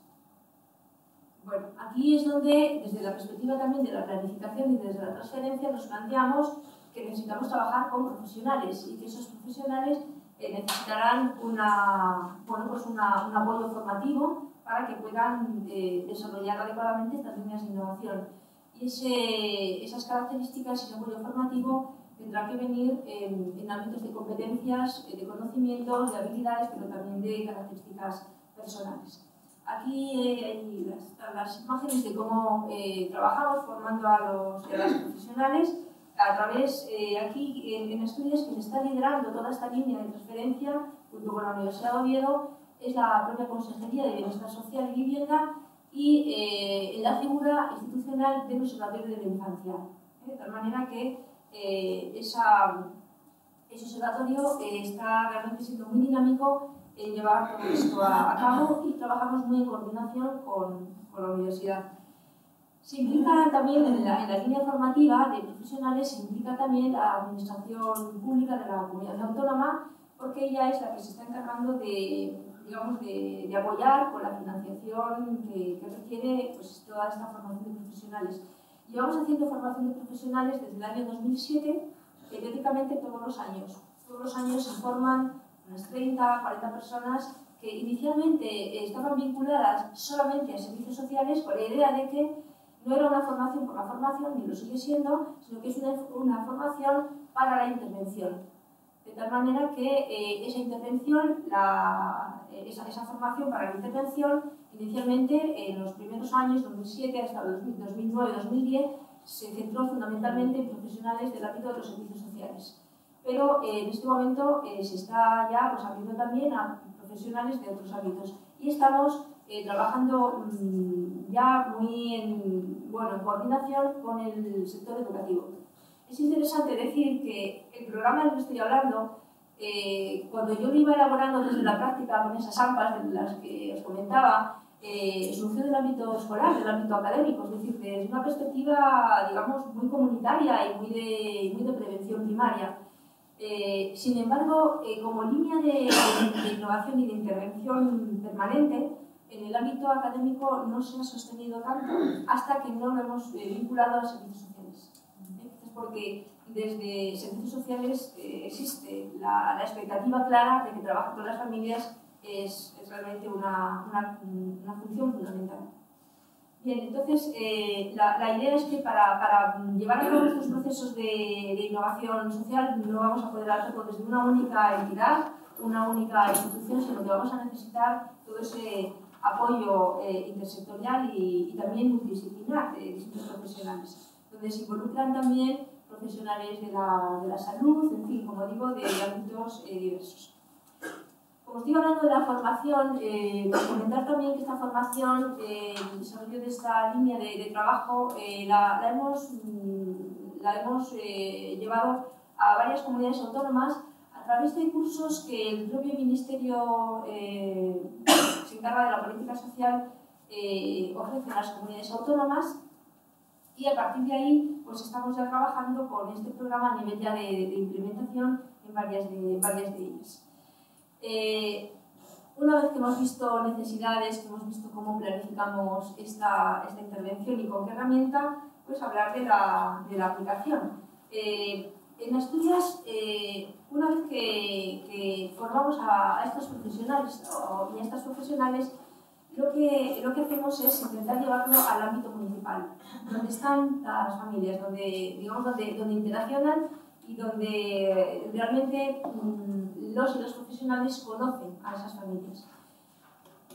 Bueno, aquí es donde, desde la perspectiva también de la planificación y desde la transferencia, nos planteamos que necesitamos trabajar con profesionales y que esos profesionales eh, necesitarán una, bueno, pues una, un apoyo formativo para que puedan eh, desarrollar adecuadamente estas líneas de innovación. Y ese, esas características y ese apoyo formativo tendrá que venir en, en ámbitos de competencias, eh, de conocimientos, de habilidades, pero también de características personales. Aquí eh, hay las, las, imágenes de cómo eh, trabajamos formando a los, a profesionales a través, eh, aquí en, en Asturias, quien está liderando toda esta línea de transferencia, junto con la Universidad de Oviedo, es la propia Consejería de Bienestar Social y Vivienda y eh, la figura institucional del Observatorio de la Infancia. ¿eh? De tal manera que eh, esa, ese observatorio eh, está realmente siendo muy dinámico en llevar todo esto a, a cabo y trabajamos muy en coordinación con, con la universidad. Se implica también en la, en la, línea formativa de profesionales, se implica también la administración pública de la comunidad autónoma, porque ella es la que se está encargando de, digamos, de, de apoyar con la financiación que, que requiere pues, toda esta formación de profesionales. Llevamos haciendo formación de profesionales desde el año 2007, periódicamente todos los años. Todos los años se forman unas 30, 40 personas que inicialmente estaban vinculadas solamente a servicios sociales con la idea de que no era una formación por la formación, ni lo sigue siendo, sino que es una formación para la intervención. De tal manera que eh, esa intervención, la, esa, esa, formación para la intervención, inicialmente en los primeros años, 2007 hasta 2009-2010, se centró fundamentalmente en profesionales del ámbito de los servicios sociales. Pero eh, en este momento eh, se está ya pues, abriendo también a profesionales de otros ámbitos. Y estamos eh, trabajando mmm, ya muy en, bueno, en coordinación con el sector educativo. Es interesante decir que el programa del que estoy hablando, eh, cuando yo lo iba elaborando desde la práctica con esas AMPAs de las que os comentaba, eh, surgió del ámbito escolar, del ámbito académico, es decir, desde una perspectiva, digamos, muy comunitaria y muy de, muy de prevención primaria. Eh, sin embargo, eh, como línea de, de, innovación y de intervención permanente, en el ámbito académico no se ha sostenido tanto hasta que no lo hemos eh, vinculado a los servicios sociales. Es porque desde servicios sociales eh, existe la, la, expectativa clara de que trabajar con las familias es, es realmente una, una, una, función fundamental. Bien, entonces eh, la, la, idea es que para, para, llevar a cabo estos procesos de, de, innovación social no vamos a poder hacerlo desde una única entidad, una única institución, sino que vamos a necesitar todo ese apoyo eh, intersectorial y, y, también multidisciplinar de distintos profesionales, donde se involucran también profesionales de la, de la salud, en fin, como digo, de, ámbitos eh, diversos. Como estoy hablando de la formación, eh, pues comentar también que esta formación, eh, el desarrollo de esta línea de, de trabajo, eh, la, la, hemos, mm, la hemos eh, llevado a varias comunidades autónomas a través de cursos que el propio Ministerio eh, se encarga de la política social ofrece a las comunidades autónomas y a partir de ahí pues estamos ya trabajando con este programa a nivel ya de, implementación en varias de, varias de ellas. Eh, una vez que hemos visto necesidades, que hemos visto cómo planificamos esta, esta intervención y con qué herramienta, pues hablar de la, de la aplicación. Eh, en Asturias, eh, una vez que, formamos a, a, estos profesionales o, y a estas profesionales, lo que, lo que hacemos es intentar llevarlo al ámbito municipal, donde están las familias, donde, digamos, donde, donde interaccionan y donde realmente mmm, los y los profesionales conocen a esas familias.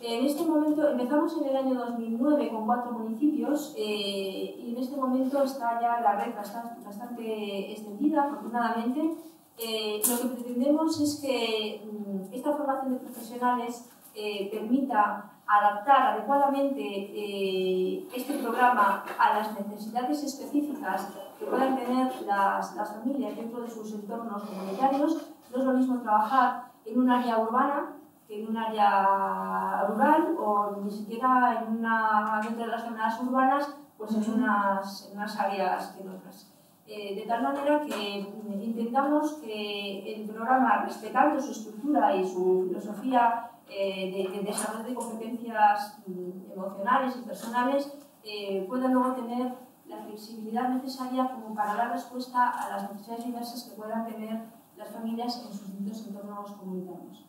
En este momento, empezamos en el año 2009 con cuatro municipios eh, y en este momento está ya la red bastante, bastante extendida, afortunadamente. Eh, lo que pretendemos es que mmm, esta formación de profesionales eh, permita adaptar adecuadamente eh, este programa a las necesidades específicas que puedan tener las, las familias dentro de sus entornos comunitarios. No es lo mismo trabajar en un área urbana que en un área rural o ni siquiera en una, dentro de las zonas urbanas, pues en unas, en unas áreas que en otras. eh, de tal manera que mm, intentamos que el programa, respetando su estructura y su filosofía eh, de, desarrollo de competencias mm, emocionales y personales, eh, pueda luego tener la flexibilidad necesaria como para dar respuesta a las necesidades diversas que puedan tener las familias en sus distintos entornos comunitarios.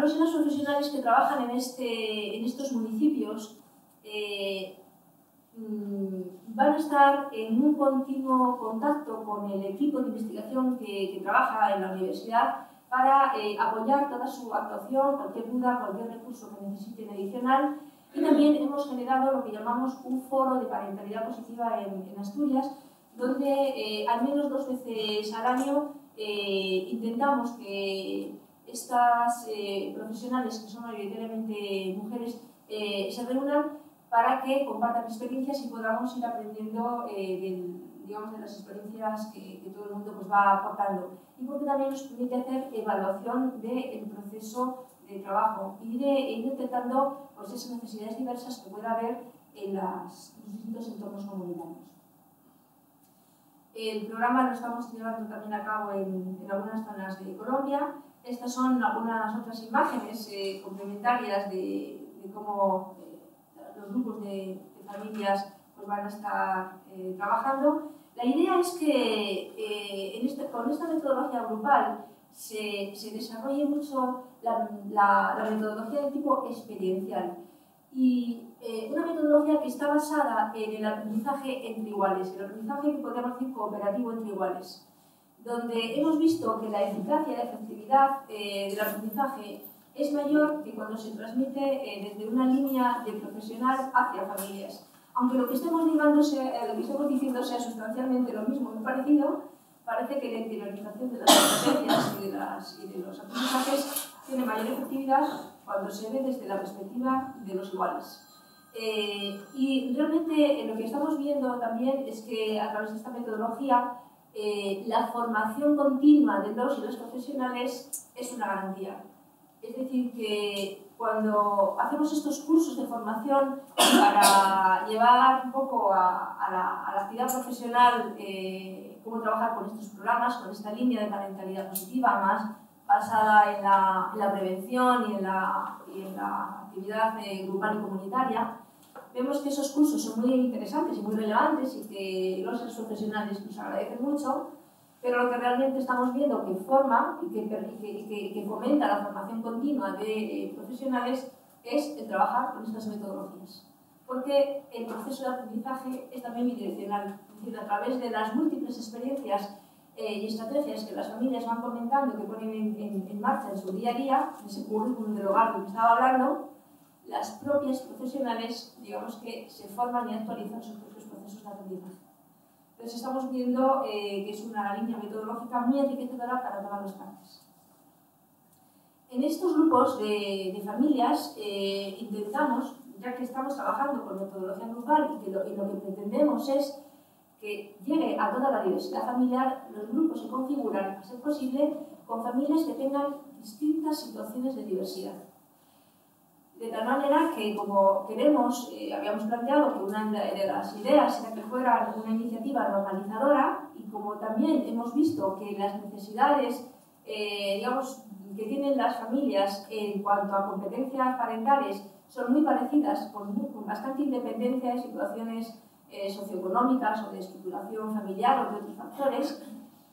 los y las profesionales que trabajan en, este, en estos municipios Mm, van a estar en un continuo contacto con el equipo de investigación que, trabaja en la universidad para eh, apoyar toda su actuación, cualquier duda, cualquier recurso que necesiten adicional. Y también hemos generado lo que llamamos un foro de parentalidad positiva en, Asturias, donde eh, al menos dos veces al año eh, intentamos que estas profesionales, que son mayoritariamente mujeres, se reúnan para que compartan experiencias y podamos ir aprendiendo eh, digamos, de las experiencias que, todo el mundo pues, va aportando. Y porque también nos permite hacer evaluación del proceso de trabajo y de ir detectando pues, esas necesidades diversas que pueda haber en, las, los distintos entornos comunitarios. El programa lo estamos llevando también a cabo en, en algunas zonas de Colombia. Estas son algunas otras imágenes eh, complementarias de, de cómo los grupos de, familias pues van a estar eh, trabajando. La idea es que eh, este, con esta metodología grupal se, se desarrolle mucho la, la, metodología de tipo experiencial y eh, una metodología que está basada en el aprendizaje entre iguales, el aprendizaje que podríamos decir cooperativo entre iguales, donde hemos visto que la eficacia y la efectividad del aprendizaje es mayor que cuando se transmite eh, desde una línea de profesional hacia familias. Aunque lo que estemos, eh, lo que estemos diciendo sea sustancialmente lo mismo, muy parecido, parece que la interiorización de las competencias y de, los aprendizajes tiene mayor efectividad cuando se ve desde la perspectiva de los iguales. Eh, y realmente lo que estamos viendo también es que a través de esta metodología la formación continua de los y las profesionales es una garantía. Es decir, que cuando hacemos estos cursos de formación para llevar un poco a, la, actividad profesional eh, cómo trabajar con estos programas, con esta línea de parentalidad positiva, más basada en la, prevención y en la, actividad eh, grupal y comunitaria, vemos que esos cursos son muy interesantes y muy relevantes y que los profesionales nos agradecen mucho, pero lo que realmente estamos viendo que forma y que, que, que fomenta la formación continua de eh, profesionales es el trabajar con estas metodologías. Porque el proceso de aprendizaje es también bidireccional, es decir, a través de las múltiples experiencias eh, y estrategias que las familias van comentando, que ponen en, en, marcha en su día a día, en ese currículum del hogar del que estaba hablando, las propias profesionales, digamos que se forman y actualizan sus propios procesos de aprendizaje. Entonces estamos viendo eh, que es una línea metodológica muy enriquecedora para todas las partes. En estos grupos de, de familias eh, intentamos, ya que estamos trabajando con metodología grupal y que lo, y lo que pretendemos es que llegue a toda la diversidad familiar, los grupos se configuran, a ser posible, con familias que tengan distintas situaciones de diversidad. De tal manera que, como queremos, eh, habíamos planteado que una de las ideas era que fuera una iniciativa normalizadora y como también hemos visto que las necesidades eh, digamos, que tienen las familias en cuanto a competencias parentales son muy parecidas, con, bastante independencia de situaciones eh, socioeconómicas o de estructuración familiar o de otros factores,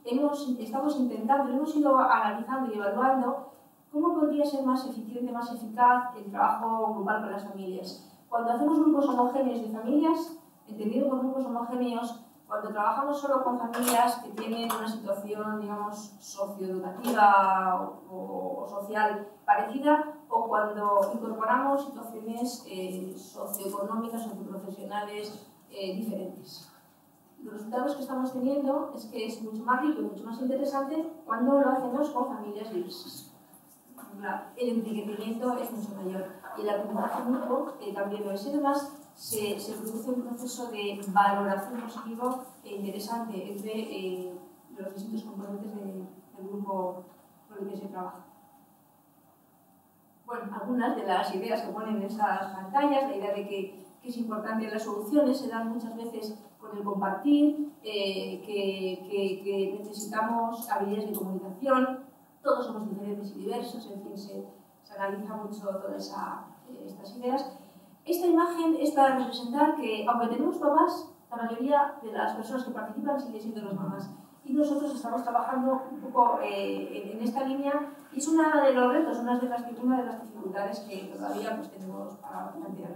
hemos, estamos intentando, hemos ido analizando y evaluando ¿Cómo podría ser más eficiente, más eficaz el trabajo grupal con las familias? Cuando hacemos grupos homogéneos de familias, entendido por grupos homogéneos, cuando trabajamos solo con familias que tienen una situación, digamos, socioeducativa o, social parecida, o cuando incorporamos situaciones eh, socioeconómicas o profesionales eh, diferentes. Los resultados que estamos teniendo es que es mucho más rico y mucho más interesante cuando lo hacemos con familias diversas el enriquecimiento es mucho mayor. Y el aprendizaje mutuo eh, también lo es. Y se, se, produce un proceso de valoración positivo e interesante entre eh, los distintos componentes del grupo con el que se trabaja. Bueno, algunas de las ideas que ponen en esas pantallas, la idea de que, es importante las soluciones se dan muchas veces con el compartir, eh, que, que, necesitamos habilidades de comunicación, todos somos diferentes y diversos, en fin, se, se analiza mucho todas eh, estas ideas. Esta imagen es para representar que, aunque tenemos papás, la mayoría de las personas que participan siguen siendo las mamás. Y nosotros estamos trabajando un poco eh, en, esta línea y es uno de los retos, una de las, una de las dificultades que todavía pues, tenemos para plantear.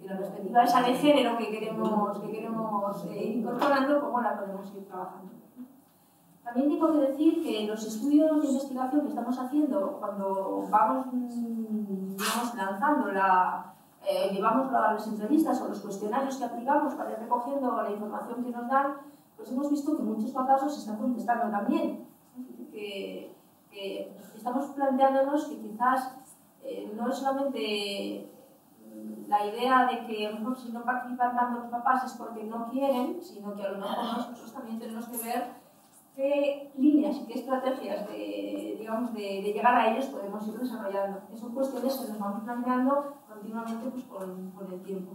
Y la perspectiva esa de género que queremos, que queremos eh, ir incorporando, cómo la podemos ir trabajando. También tengo que decir que los estudios de investigación que estamos haciendo cuando vamos mm, digamos, lanzando la, eh, llevamos las entrevistas o los cuestionarios que aplicamos para ir recogiendo la información que nos dan, pues hemos visto que muchos casos se están contestando también. Que, estamos planteándonos que quizás eh, no es solamente la idea de que si no participan tanto los papás es porque no quieren, sino que a lo mejor nosotros también tenemos que ver qué líneas y qué estrategias de, digamos, de, llegar a ellos podemos ir desarrollando. Son cuestiones que nos vamos planteando continuamente pues, con, con el tiempo.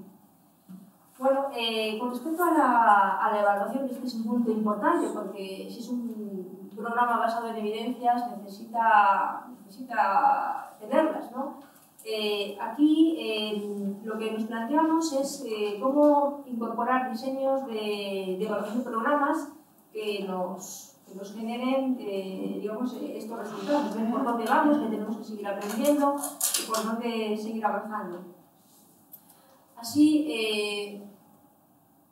Bueno, eh, con respecto a la, a la evaluación, este es un punto importante porque si es un programa basado en evidencias necesita, necesita tenerlas. ¿no? Eh, aquí eh, lo que nos planteamos es cómo incorporar diseños de, de evaluación de programas que nos que nos generen eh, digamos, estos resultados, ver por dónde vamos, que tenemos que seguir aprendiendo y por dónde seguir avanzando. Así, eh,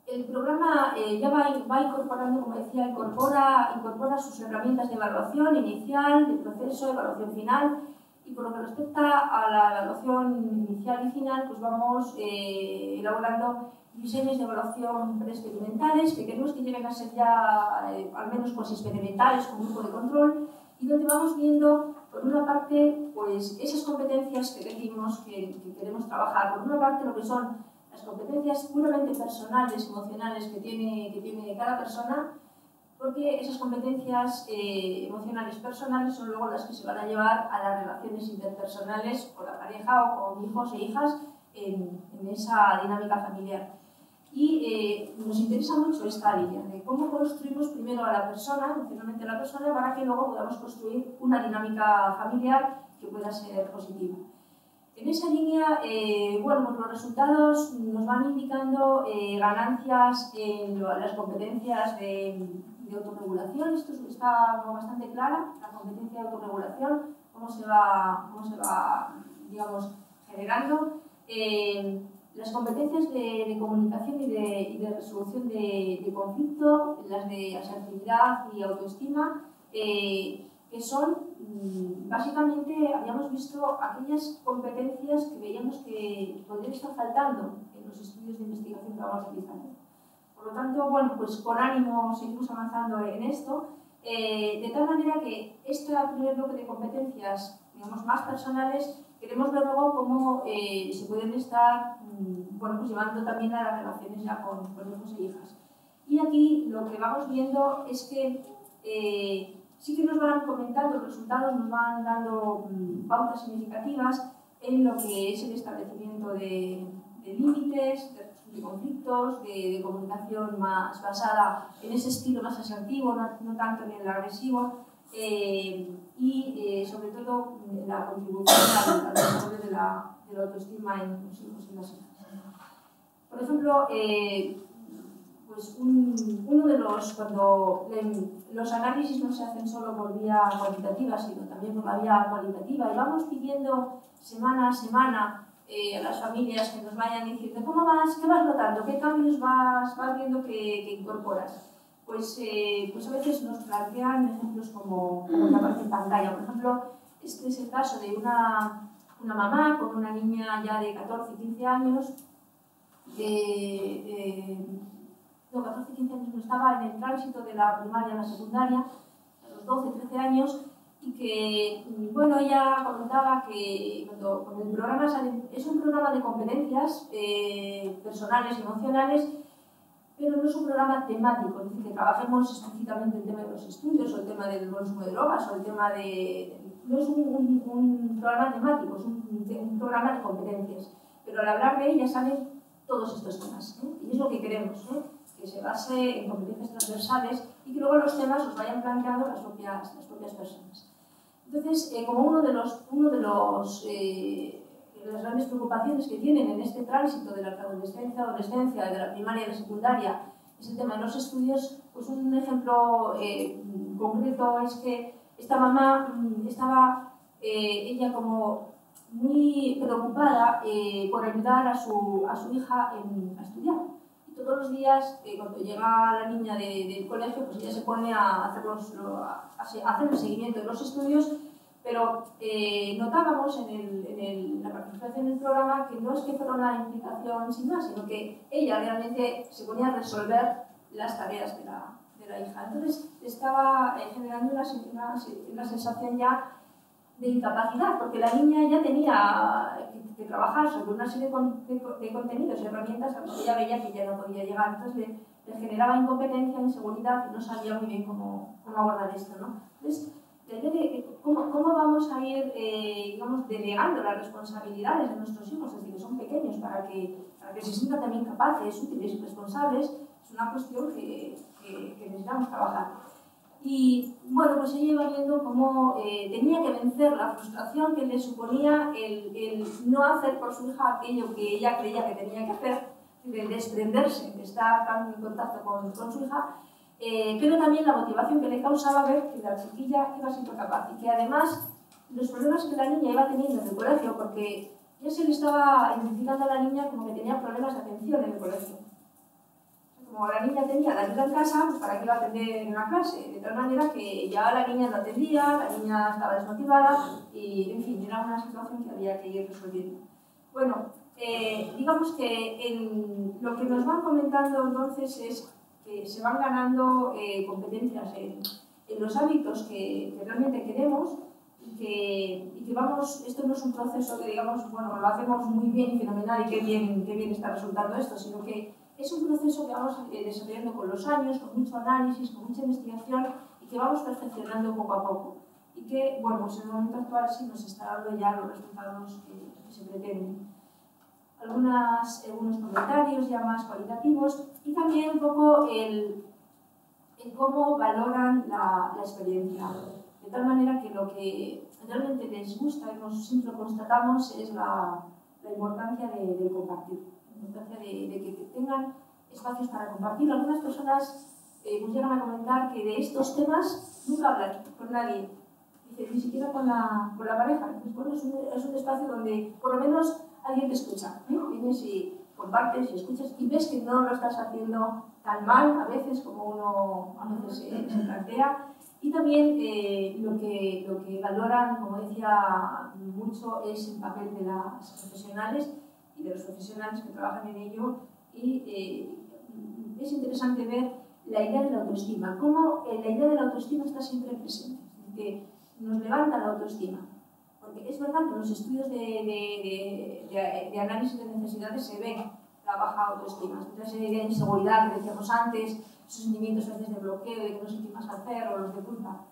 el programa eh, ya va, va, incorporando, como decía, incorpora, incorpora sus herramientas de evaluación inicial, de proceso, evaluación final, y por lo que respecta a la evaluación inicial y final, pues vamos elaborando diseños de evaluación preexperimentales, que queremos que lleguen a ser ya eh, al menos pues, experimentales con grupo de control, y donde vamos viendo, por una parte, pues, esas competencias que decimos que, queremos trabajar, por una parte lo que son las competencias puramente personales, emocionales que tiene, que tiene cada persona, porque esas competencias eh, emocionales personales son luego las que se van a llevar a las relaciones interpersonales con la pareja o con hijos e hijas en, en esa dinámica familiar. Y eh, nos interesa mucho esta línea de cómo construimos primero a la persona, emocionalmente a la persona, para que luego podamos construir una dinámica familiar que pueda ser positiva. En esa línea, eh, bueno, pues los resultados nos van indicando eh, ganancias en las competencias de, de, autorregulación. Esto está bastante clara, la competencia de autorregulación, cómo se va, cómo se va digamos, generando. Las competencias de, comunicación y de, resolución de, conflicto, las de asertividad y autoestima, eh, que son mm, básicamente, habíamos visto aquellas competencias que veíamos que podrían estar faltando en los estudios de investigación que vamos realizando. Por lo tanto, bueno, pues con ánimo seguimos avanzando en esto, eh, de tal manera que este primer bloque de competencias, digamos, más personales, queremos ver luego cómo eh, se pueden estar mm, bueno, pues llevando también a las relaciones ya con, con, hijos e hijas. Y aquí lo que vamos viendo es que eh, sí que nos van comentando los resultados, nos van dando mm, pautas significativas en lo que es el establecimiento de, de límites, de, de conflictos, de, comunicación más basada en ese estilo más asertivo, no, no tanto en el agresivo, eh, y eh, sobre todo la contribución al, desarrollo de la, de la, autoestima en los hijos y las hijas. Por ejemplo, eh, pues un, uno de los, cuando los análisis no se hacen solo por vía cuantitativa, sino también por la vía cualitativa, y vamos pidiendo semana a semana a las familias que nos vayan diciendo cómo vas, qué vas notando, qué cambios vas, vas viendo que, que incorporas pues, eh, pues a veces nos plantean ejemplos como, como aparece en pantalla. Por ejemplo, este es el caso de una, una mamá con una niña ya de 14, 15 años, de, no, 14, 15 años no estaba en el tránsito de la primaria a la secundaria, a los 12, 13 años, y que, bueno, ella comentaba que cuando, cuando el programa es un programa de competencias eh, personales y emocionales pero no es un programa temático, es decir, que trabajemos específicamente el tema de los estudios o el tema del consumo de drogas o el tema de... No es un, un, programa temático, es un, programa de competencias, pero al hablar de ella salen todos estos temas, ¿eh? y es lo que queremos, ¿eh? que se base en competencias transversales y que luego los temas los vayan planteando las propias, las propias personas. Entonces, eh, como uno de los, uno de los eh, las grandes preocupaciones que tienen en este tránsito de la adolescencia, adolescencia, de la primaria y la secundaria, es el tema de los estudios, pues un ejemplo eh, concreto es que esta mamá mm, estaba, eh, ella como muy preocupada eh, por ayudar a su, a su hija en, a estudiar. Y todos los días, cuando llega la niña de, del colegio, pues ella se pone a hacer, los, a hacer el seguimiento de los estudios pero eh, notábamos en, el, en el, la participación en el programa que no es que fuera una implicación sin más, sino que ella realmente se ponía a resolver las tareas de la, de la hija. Entonces estaba eh, generando una, una, una, sensación ya de incapacidad, porque la niña ya tenía que, que trabajar sobre una serie de, de, contenidos y herramientas a las que ella veía que ya no podía llegar. Entonces le, le generaba incompetencia, inseguridad y no sabía muy bien cómo, cómo abordar esto. ¿no? Entonces, cómo, cómo vamos a ir eh, digamos, delegando las responsabilidades de nuestros hijos desde que son pequeños para que, para que se sientan también capaces, útiles y responsables, es una cuestión que, que, que necesitamos trabajar. Y bueno, pues ella iba viendo cómo eh, tenía que vencer la frustración que le suponía el, el, no hacer por su hija aquello que ella creía que tenía que hacer, de desprenderse, de estar tan en contacto con, con su hija, eh, pero también la motivación que le causaba ver que la chiquilla iba siendo capaz y que además los problemas que la niña iba teniendo en el colegio, porque ya se le estaba identificando a la niña como que tenía problemas de atención en el colegio. Como la niña tenía la ayuda en casa, pues para qué iba a atender en una clase, de tal manera que ya la niña no atendía, la niña estaba desmotivada y, en fin, era una situación que había que ir resolviendo. Bueno, eh, digamos que en lo que nos van comentando entonces es que se van ganando eh, competencias en, en, los hábitos que, que realmente queremos y que, y que, vamos, esto no es un proceso que digamos, bueno, lo hacemos muy bien y fenomenal y qué bien, qué bien está resultando esto, sino que es un proceso que vamos eh, desarrollando con los años, con mucho análisis, con mucha investigación y que vamos perfeccionando poco a poco. Y que, bueno, pues en el momento actual sí nos está dando ya los resultados que, que se pretenden algunas, algunos comentarios ya más cualitativos y también un poco el, el cómo valoran la, la, experiencia. De tal manera que lo que realmente les gusta y nos siempre constatamos es la, la importancia de, de, compartir, la importancia de, de, que tengan espacios para compartir. Algunas personas eh, pues llegan a comentar que de estos temas nunca hablan con nadie, Dice, ni siquiera con la, con la pareja. Pues, bueno, es, un, es un espacio donde por lo menos alguien te escucha. ¿eh? Vienes y compartes y escuchas y ves que no lo estás haciendo tan mal a veces como uno a veces se, se plantea. Y también eh, lo, que, lo que valoran, como decía mucho, es el papel de las profesionales y de los profesionales que trabajan en ello. Y eh, es interesante ver la idea de la autoestima, cómo la idea de la autoestima está siempre presente, que nos levanta la autoestima porque es verdad que en los estudios de, de, de, de, análisis de necesidades se ve la baja autoestima, esa idea de inseguridad que decíamos antes, esos sentimientos a veces de bloqueo, de que no sé qué más hacer, o los de culpa.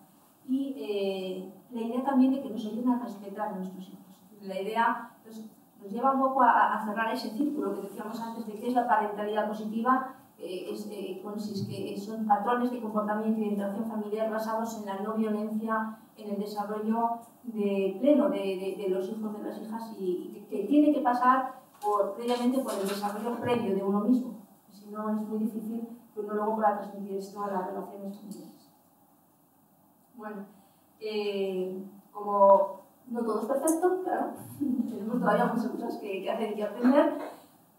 Y eh, la idea también de que nos ayuden a respetar a nuestros hijos. La idea pues, nos lleva un poco a, a, cerrar ese círculo que decíamos antes de qué es la parentalidad positiva, eh, es, eh, que son patrones de comportamiento y de interacción familiar basados en la no violencia, en el desarrollo de pleno de, de, de los hijos de las hijas y, y que, que, tiene que pasar por, previamente por el desarrollo previo de uno mismo. Si no, es muy difícil que uno luego pueda transmitir esto a las relaciones familiares. Bueno, eh, como no todo es perfecto, claro, [LAUGHS] tenemos todavía muchas cosas que, que hacer y que aprender,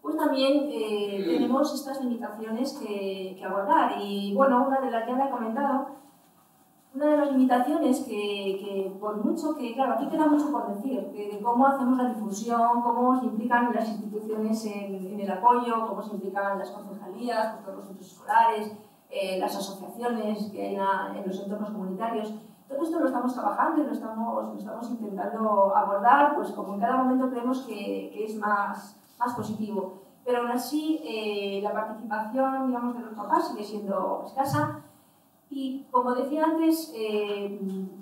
pues también eh, tenemos estas limitaciones que, que, abordar. Y bueno, una de las que ya he comentado una de las limitaciones que, que, por mucho que, claro, aquí queda mucho por decir, de, de cómo hacemos la difusión, cómo se implican las instituciones en, en el apoyo, cómo se implican las concejalías, pues, todos los centros escolares, eh, las asociaciones que hay en, en, los entornos comunitarios. Todo esto lo estamos trabajando y lo estamos, lo estamos intentando abordar, pues como en cada momento creemos que, que es más, más positivo. Pero aún así, eh, la participación, digamos, de los papás sigue siendo escasa y como decía antes, eh,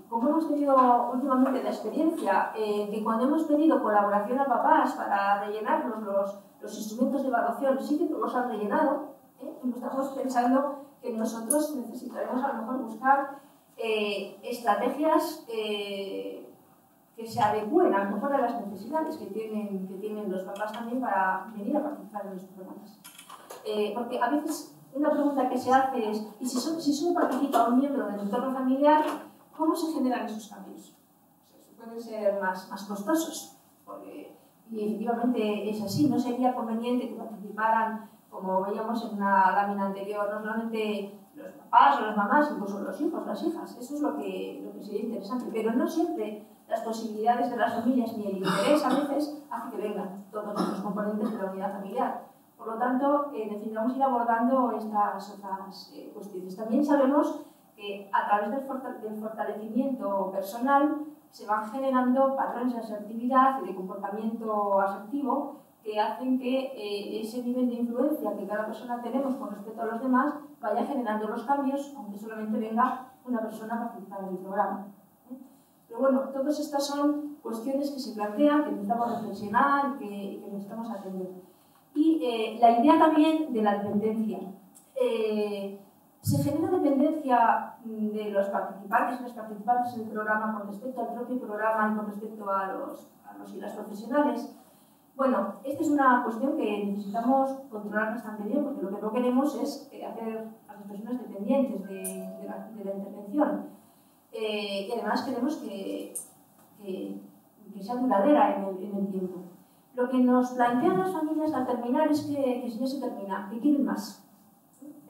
como hemos tenido últimamente la experiencia eh, que cuando hemos pedido colaboración a papás para rellenarnos los, los instrumentos de evaluación, sí que los han rellenado, ¿eh? Y estamos pensando que nosotros necesitaremos a lo mejor buscar eh, estrategias eh, que se adecúen a lo mejor a las necesidades que tienen, que tienen los papás también para venir a participar en los programas. Eh, porque a veces una pregunta que se hace es, ¿y si, si solo participa un miembro del entorno familiar, cómo se generan esos cambios? pueden ser más, más costosos, porque y efectivamente es así, no sería conveniente que participaran, como veíamos en una lámina anterior, no solamente los papás o las mamás, incluso los hijos, las hijas, eso es lo que, lo que sería interesante, pero no siempre las posibilidades de las familias ni el interés a veces hace que vengan todos los componentes de la unidad familiar. Por lo tanto, eh, necesitamos ir abordando estas otras eh, cuestiones. También sabemos que a través del fortalecimiento personal se van generando patrones de asertividad y de comportamiento asertivo que hacen que eh, ese nivel de influencia que cada persona tenemos con respecto a los demás vaya generando los cambios, aunque solamente venga una persona a participar en el programa. ¿Eh? Pero bueno, todas estas son cuestiones que se plantean, que necesitamos reflexionar y que, que necesitamos atender. Y eh, la idea también de la dependencia se genera dependencia mm, de los participantes y las participantes en el programa con respecto al propio programa y con respecto a los, a los y las profesionales. Bueno, esta es una cuestión que necesitamos controlar bastante bien porque lo que no queremos es eh, hacer a las personas dependientes de, de, la, de la, intervención. Eh, y además queremos que, que, que sea duradera en el, en el, tiempo. Lo que nos plantean las familias al terminar es que, que si ya se termina, que quieren más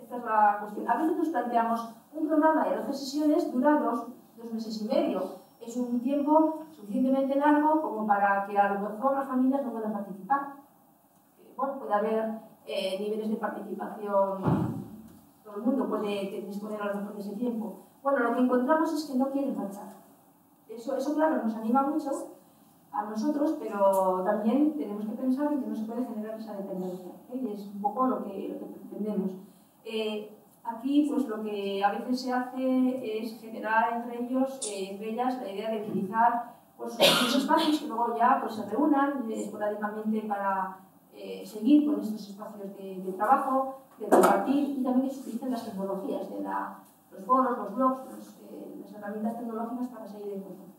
esta es la cuestión. A veces nos planteamos un programa de 12 sesiones dura dos, dos meses y medio. Es un tiempo suficientemente largo como para que a lo mejor las familias no puedan participar. Bueno, puede haber eh, niveles de participación, todo el mundo puede disponer a lo mejor de ese tiempo. Bueno, lo que encontramos es que no quieren marchar. Eso, eso claro, nos anima mucho a nosotros, pero también tenemos que pensar en que no se puede generar esa dependencia. ¿eh? Y es un poco lo que, lo que pretendemos. Eh, aquí pues lo que a veces se hace es generar entre ellos, eh, entre ellas, la idea de utilizar pues, sus espacios que luego ya pues, se reúnan eh, esporádicamente para eh, seguir con estos espacios de, de, trabajo, de compartir y también que se utilicen las tecnologías, de la, los foros, los blogs, eh, las herramientas tecnológicas para seguir en contacto.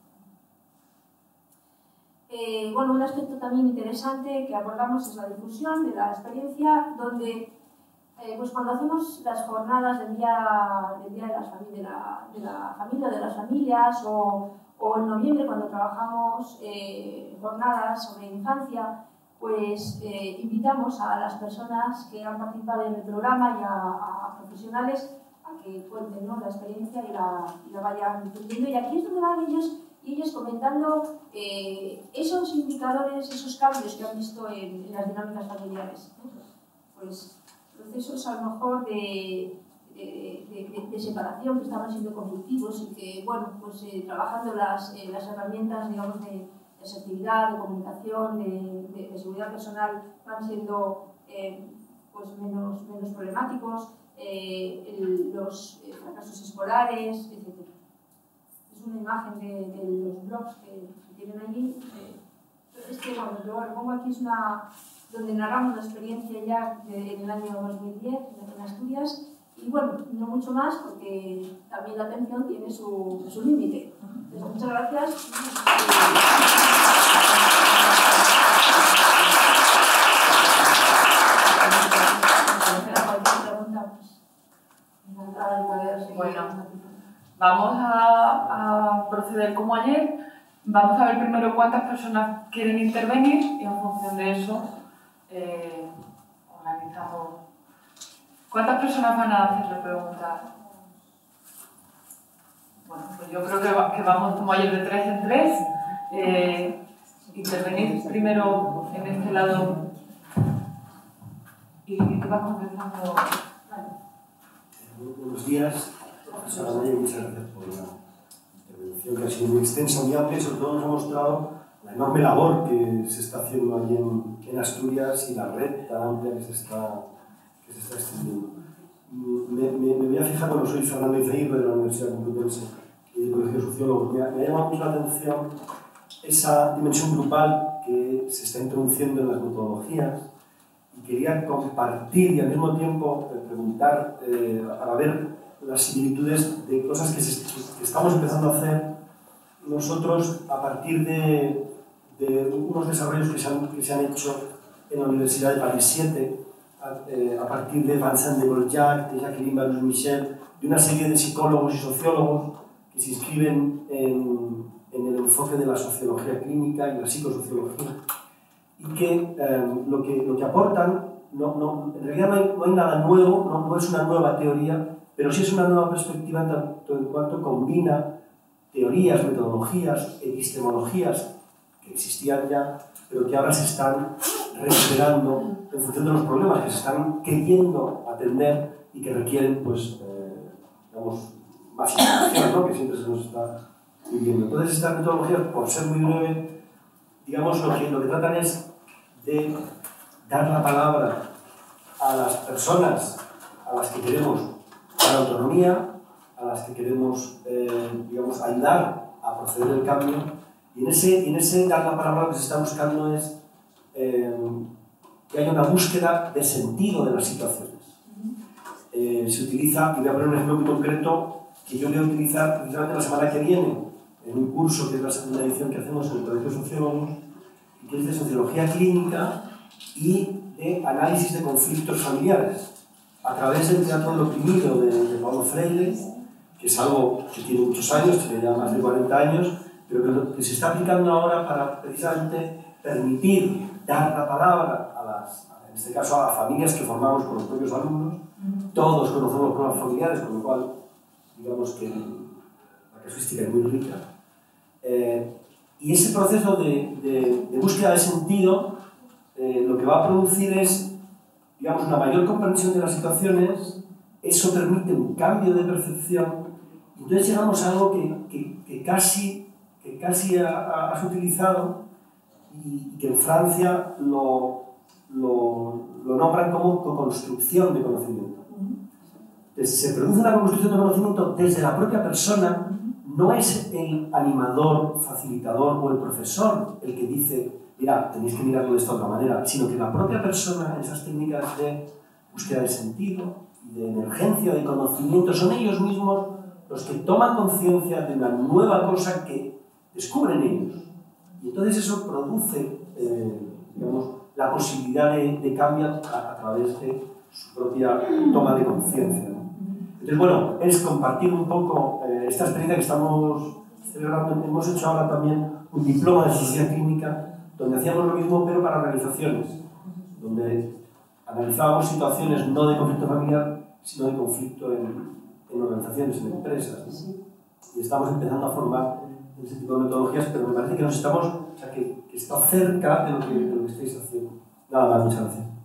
Eh, bueno, un aspecto también interesante que abordamos es la difusión de la experiencia, donde eh, pues cuando hacemos las jornadas del Día, del día de, la, de, la, de, la, Familia, de las familias, o, o en noviembre cuando trabajamos eh, jornadas sobre infancia, pues eh, invitamos a las personas que han participado en el programa y a, profesionales que cuenten ¿no? la experiencia y la, la vayan entendiendo. Y aquí es donde van ellos y ellos comentando eh, esos indicadores, esos cambios que han visto en, las dinámicas familiares. Pues procesos a lo mejor de, de, separación que estaban siendo conflictivos y que, bueno, pues eh, trabajando las, eh, las herramientas, digamos, de, asertividad, de comunicación, de, seguridad personal van siendo pues menos, menos problemáticos, eh, el, los eh, fracasos escolares, etc. Es una imagen de, de los blogs que, que tienen allí. Eh, este, bueno, yo lo pongo aquí, es una, donde narramos la experiencia ya en el año 2010 en Asturias. Y bueno, no mucho más porque también la atención tiene su, su límite. Muchas gracias. Bueno, vamos a, proceder como ayer. Vamos a ver primero cuántas personas quieren intervenir y en función de eso eh, organizamos. ¿Cuántas personas van a hacerle preguntas? Bueno, pues yo creo que vamos como ayer de tres en tres. Eh, intervenir primero en este lado y que vamos empezando. Buenos días, profesora muchas gracias por la intervención que ha sido muy extensa, muy amplia y sobre todo nos ha mostrado la enorme labor que se está haciendo allí en, en Asturias y la red tan amplia que se está, que se está extendiendo. Me, me, me voy a fijar, bueno, soy Fernando Izaguirre de la Universidad Complutense y del Colegio de Sociólogos. Me, me ha llamado mucho la atención esa dimensión grupal que se está introduciendo en las metodologías quería compartir y al mismo tiempo eh, preguntar eh, para ver las similitudes de cosas que, que, estamos empezando a hacer nosotros a partir de, de unos desarrollos que se, han, que se, han, hecho en la Universidad de París 7, a, eh, a partir de Vincent de Goljac, de Jacqueline Baruch Michel, de una serie de psicólogos y sociólogos que se inscriben en, en el enfoque de la sociología clínica y la psicosociología y que eh, lo, que, lo que aportan, no, no, en realidad no hay, no hay nada nuevo, no, no, es una nueva teoría, pero sí es una nueva perspectiva en tanto en cuanto combina teorías, metodologías, epistemologías que existían ya, pero que ahora se están recuperando en función de los problemas que se están queriendo atender y que requieren, pues, eh, digamos, más información, ¿no? que siempre se nos está viviendo. Entonces, estas metodologías, por ser muy breve, digamos, lo que, lo que tratan es de dar la palabra a las personas a las que queremos dar autonomía, a las que queremos, eh, digamos, ayudar a proceder el cambio. Y en ese, en ese dar la palabra lo que se está buscando es eh, que haya una búsqueda de sentido de las situaciones. Eh, se utiliza, y voy a poner un ejemplo muy concreto, que yo voy a utilizar precisamente la semana que viene, en un curso que es la segunda edición que hacemos en el Colegio Sociólogos, que es de Sociología Clínica y de Análisis de Conflictos Familiares, a través del teatro del oprimido de, de Paulo Freire, que es algo que tiene muchos años, tiene ya más de 40 años, pero que, que se está aplicando ahora para precisamente permitir dar la palabra a las, en este caso a las familias que formamos con los propios alumnos. Todos conocemos problemas familiares, con lo cual, digamos que la casuística es muy rica. Eh, y ese proceso de, de, de, búsqueda de sentido eh, lo que va a producir es, digamos, una mayor comprensión de las situaciones, eso permite un cambio de percepción, entonces llegamos a algo que, que, que casi, que casi ha, has utilizado y que en Francia lo, lo, lo nombran como construcción de conocimiento. Entonces, se produce una construcción de conocimiento desde la propia persona no es el animador, facilitador o el profesor el que dice, mira, tenéis que mirarlo de esta otra manera, sino que la propia persona esas técnicas de búsqueda de sentido de emergencia de conocimiento son ellos mismos los que toman conciencia de una nueva cosa que descubren ellos. Y entonces eso produce, eh, digamos, la posibilidad de, cambio a, través de su propia toma de conciencia. Entonces, bueno, es compartir un poco eh, esta experiencia que estamos celebrando. Hemos hecho ahora también un diploma de sociología clínica donde hacíamos lo mismo pero para organizaciones, donde analizábamos situaciones no de conflicto familiar, sino de conflicto en, en organizaciones, en empresas. Y estamos empezando a formar ese tipo de metodologías, pero me parece que nos estamos, o sea, que, que está cerca de lo, que, de lo que estáis haciendo. Nada más, muchas gracias.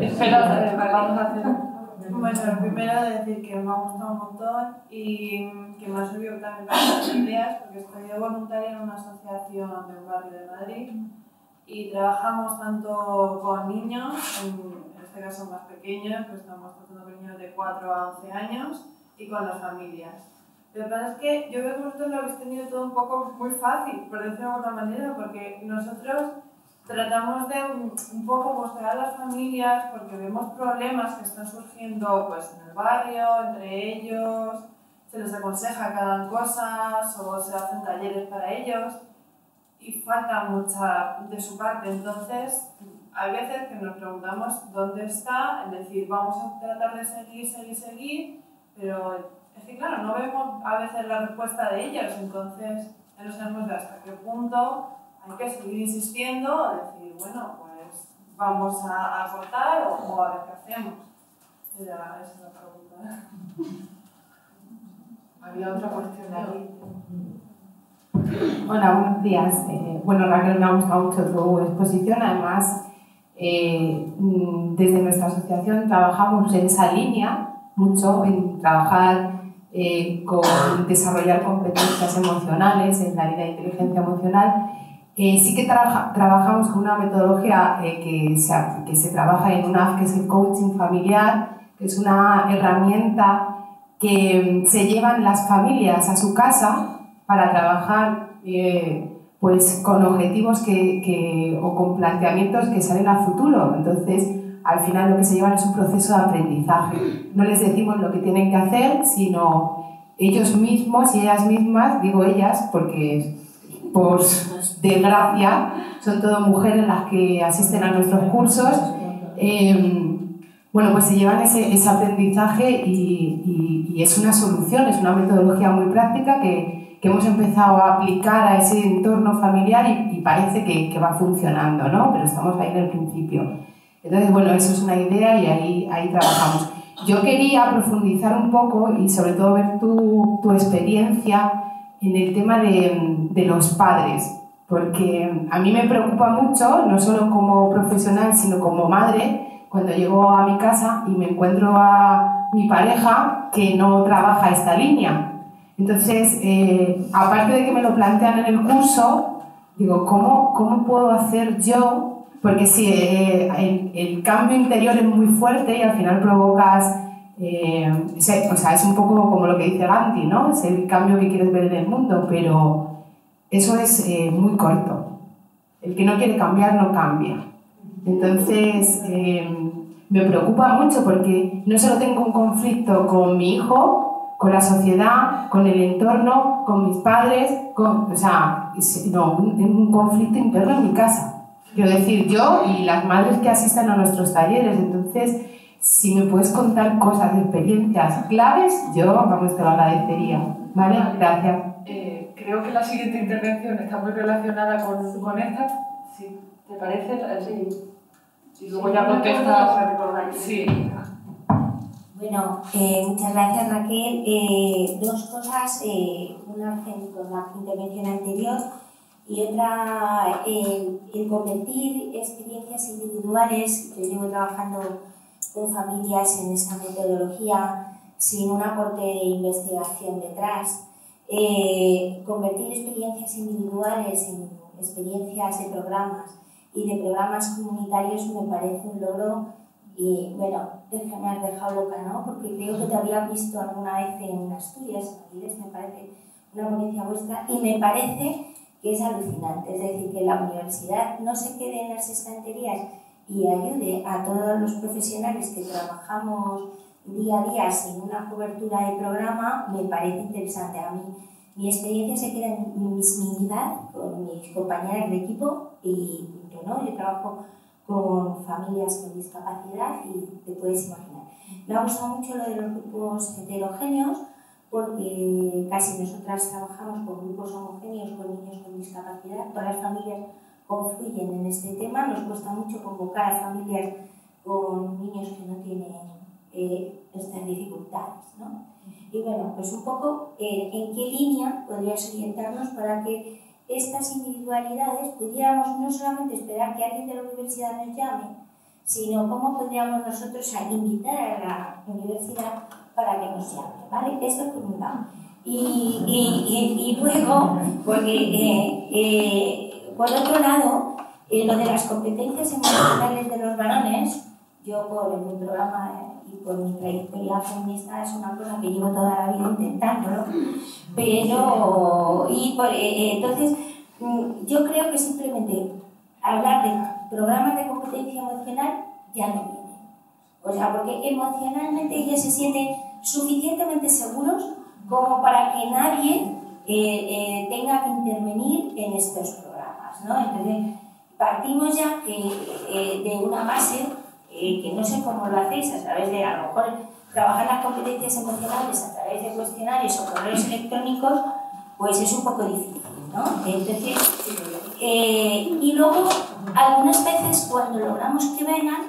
Espera, vamos a hacer. Bueno, primero decir que me ha gustado un montón y que me ha servido también para las ideas porque estoy de voluntaria en una asociación de un barrio de Madrid y trabajamos tanto con niños, en este caso más pequeños, pues estamos tratando con niños de 4 a 11 años y con las familias. Lo que pasa es que yo creo que vosotros lo habéis tenido todo un poco muy fácil, por decirlo de alguna manera, porque nosotros tratamos de un, un, poco mostrar a las familias porque vemos problemas que están surgiendo pues, en el barrio, entre ellos, se les aconseja que hagan cosas o se hacen talleres para ellos y falta mucha de su parte. Entonces, hay veces que nos preguntamos dónde está, es decir, vamos a tratar de seguir, seguir, seguir, pero es que claro, no vemos a veces la respuesta de ellos, entonces no sabemos de hasta qué punto hay que seguir insistiendo, decir, bueno, pues vamos a, a cortar o, o, a ver qué hacemos. Era, esa es la pregunta. [LAUGHS] Había otra cuestión ahí. [LAUGHS] Hola, buenos días. Eh, bueno, Raquel, me ha gustado mucho tu exposición. Además, eh, desde nuestra asociación trabajamos en esa línea mucho, en trabajar eh, con desarrollar competencias emocionales en la línea de inteligencia emocional eh, sí que trabaja, trabajamos con una metodología eh, que, se, que se trabaja en UNAF, que es el coaching familiar, que es una herramienta que se llevan las familias a su casa para trabajar eh, pues con objetivos que, que, o con planteamientos que salen a futuro. Entonces, al final lo que se llevan es un proceso de aprendizaje. No les decimos lo que tienen que hacer, sino ellos mismos y ellas mismas, digo ellas porque por desgracia son todas mujeres las que asisten a nuestros cursos, eh, bueno, pues se llevan ese, ese aprendizaje y, y, y, es una solución, es una metodología muy práctica que, que hemos empezado a aplicar a ese entorno familiar y, y parece que, que, va funcionando, ¿no? Pero estamos ahí en el principio. Entonces, bueno, eso es una idea y ahí, ahí trabajamos. Yo quería profundizar un poco y sobre todo ver tu, tu experiencia en el tema de, de los padres, porque a mí me preocupa mucho, no solo como profesional, sino como madre, cuando llego a mi casa y me encuentro a mi pareja que no trabaja esta línea. Entonces, eh, aparte de que me lo plantean en el curso, digo, ¿cómo, cómo puedo hacer yo? Porque si eh, el, el, cambio interior es muy fuerte y al final provocas, eh, o sea, es un poco como lo que dice Gandhi, ¿no? Es el cambio que quieres ver en el mundo, pero eso es eh, muy corto. El que no quiere cambiar no cambia. Entonces, eh, me preocupa mucho porque no solo tengo un conflicto con mi hijo, con la sociedad, con el entorno, con mis padres, con, o sea, no, un, un conflicto interno en mi casa. Quiero decir, yo y las madres que asisten a nuestros talleres. Entonces, si me puedes contar cosas, experiencias claves, yo, vamos, te lo agradecería. ¿Vale? Gracias. Eh, creo que la siguiente intervención está muy relacionada con, con esta. Sí. ¿Te parece? Sí. Y luego ya contestas. Sí. Bueno, eh, muchas gracias Raquel. Eh, dos cosas, eh, una con la intervención anterior y otra, el convertir experiencias individuales, yo llevo trabajando con familias en esta metodología sin un aporte de investigación detrás, convertir experiencias individuales en experiencias de programas y de programas comunitarios me parece un logro y bueno, déjame haber dejado loca, ¿no? Porque creo que te había visto alguna vez en Asturias, me parece una ponencia vuestra, y me parece que es alucinante. Es decir, que la universidad no se quede en las estanterías y ayude a todos los profesionales que trabajamos día a día sin una cobertura de programa, me parece interesante a mí. Mi experiencia se queda en mis minidad con mis compañeras de equipo y ¿no? Yo trabajo con familias con discapacidad y te puedes imaginar. Me ha gustado mucho lo de los grupos heterogéneos porque casi nosotras trabajamos con grupos homogéneos con niños con discapacidad. Todas las familias confluyen en este tema. Nos cuesta mucho convocar a familias con niños que no tienen eh, estas dificultades. ¿no? Y bueno, pues un poco eh, en qué línea podrías orientarnos para que estas individualidades pudiéramos no solamente esperar que alguien de la universidad nos llame, sino cómo podríamos nosotros invitar a la universidad para que nos llame, ¿vale? Esto es por un lado. Y, y, y, luego, porque eh, eh, por otro lado, eh, lo de las competencias emocionales de los varones, yo por mi programa y por mi trayectoria feminista es una cosa que llevo toda la vida intentándolo, pero, y por, eh, entonces, mm, yo creo que simplemente hablar de programas de competencia emocional ya no viene. O sea, porque emocionalmente ellos se sienten suficientemente seguros como para que nadie eh, eh, tenga que intervenir en estos programas. ¿No? Entonces, partimos ya que, de una base que no sé cómo lo hacéis, a través de a lo mejor trabajar las competencias emocionales a través de cuestionarios o correos electrónicos, pues es un poco difícil, ¿no? Entonces, eh, y luego, algunas veces cuando logramos que vengan,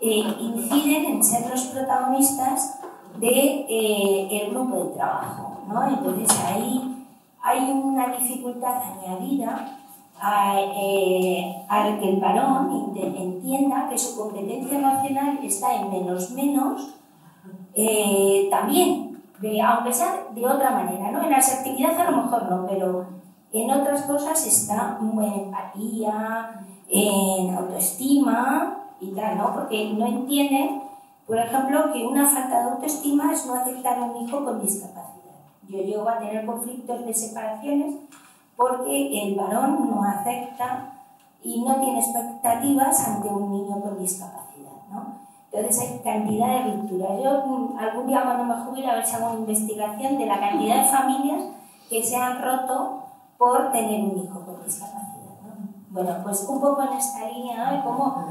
eh, inciden en ser los protagonistas del de, eh, grupo de trabajo, ¿no? Entonces ahí hay una dificultad añadida a, al que el varón entienda que su competencia emocional está en menos menos eh, también, de, aunque sea de otra manera, ¿no? En la asertividad a lo mejor no, pero en otras cosas está en empatía, en autoestima y tal, ¿no? Porque no entienden, por ejemplo, que una falta de autoestima es no aceptar a un hijo con discapacidad. Yo llego a tener conflictos de separaciones porque el varón no acepta y no tiene expectativas ante un niño con discapacidad. ¿no? Entonces hay cantidad de rupturas. Yo mm, algún día cuando me jubile a ver si hago una investigación de la cantidad de familias que se han roto por tener un hijo con discapacidad. Bueno, pues un poco en esta línea, ¿no? cómo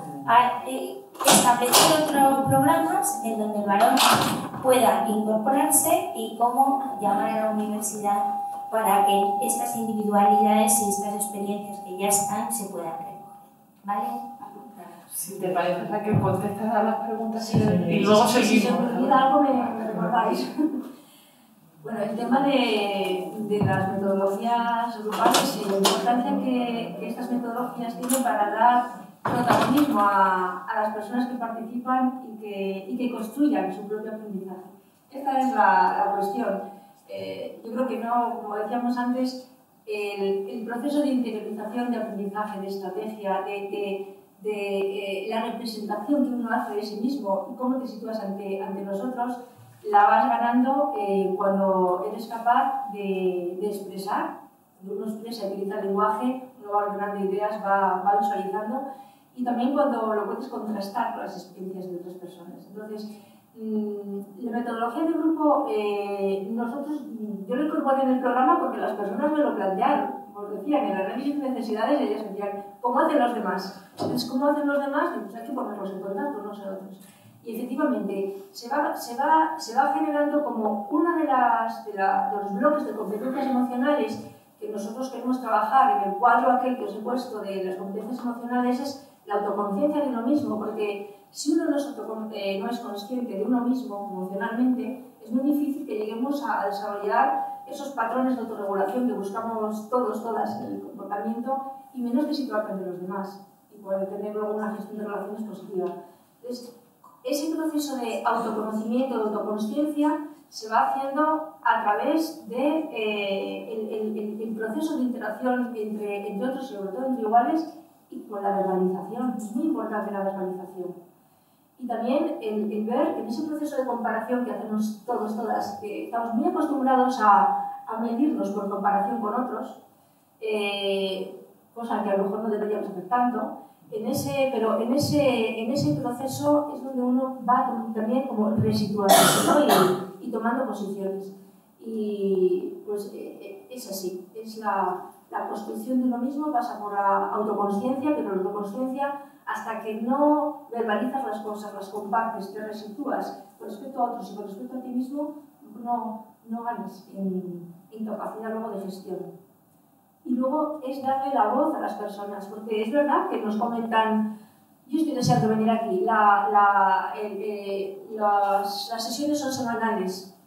eh, establecer otros programas en donde el varón pueda incorporarse y cómo llamar a la universidad para que estas individualidades y estas experiencias que ya están se puedan recoger. ¿Vale? Si te parece, que contestas a las preguntas sí, y luego seguimos. Si se me olvida algo, me, recordáis. [LAUGHS] bueno, el tema de, de, las metodologías grupales y la importancia que, que, estas metodologías tienen para dar protagonismo a, a, las personas que participan y que, y que construyan su propio aprendizaje. Esta es la, la cuestión. Eh, yo creo que no, como decíamos antes, el, el, proceso de interiorización de aprendizaje, de estrategia, de, de de eh, la representación que uno hace de sí mismo y cómo te sitúas ante, ante nosotros, la vas ganando eh, cuando eres capaz de, de, expresar. Uno expresa utiliza el lenguaje, uno va ordenando ideas, va, va visualizando y también cuando lo puedes contrastar con las experiencias de otras personas. Entonces, la metodología de grupo, eh, nosotros, yo lo incorporé en el programa porque las personas me lo plantearon os decían en la revisión de necesidades, ellas decían, ¿cómo hacen los demás? Entonces, ¿cómo hacen los demás? Pues hay que ponerlos en contacto unos a otros. Y efectivamente, se va, se va, se va generando como uno de, las, de, la, de los bloques de competencias emocionales que nosotros queremos trabajar en el cuadro aquel que os he puesto de las competencias emocionales es la autoconciencia de uno mismo, porque si uno no es, eh, no es consciente de uno mismo emocionalmente, es muy difícil que lleguemos a desarrollar esos patrones de autorregulación que buscamos todos, todas en el comportamiento y menos de situarnos de los demás y poder tener luego una gestión de relaciones positiva. Entonces, ese proceso de autoconocimiento, de autoconsciencia, se va haciendo a través de eh, el, el, proceso de interacción entre, entre otros y sobre todo entre iguales y con la verbalización. Es muy importante la verbalización. Y también el, el, ver en ese proceso de comparación que hacemos todos, todas, que estamos muy acostumbrados a, a medirnos por comparación con otros, eh, cosa que a lo mejor no deberíamos hacer tanto, en ese, pero en ese, en ese proceso es donde uno va también como resituándose ¿no? y, y, tomando posiciones. Y pues eh, es así, es la, la construcción de uno mismo, pasa por la autoconsciencia, pero la autoconsciencia hasta que no verbalizas las cosas, las compartes, te resitúas con respecto a otros y con respecto a ti mismo, no, no ganas en, en capacidad luego de gestión. Y luego es darle la voz a las personas, porque es verdad que nos comentan, yo estoy deseando venir aquí, la, la, eh, las, las sesiones son semanales,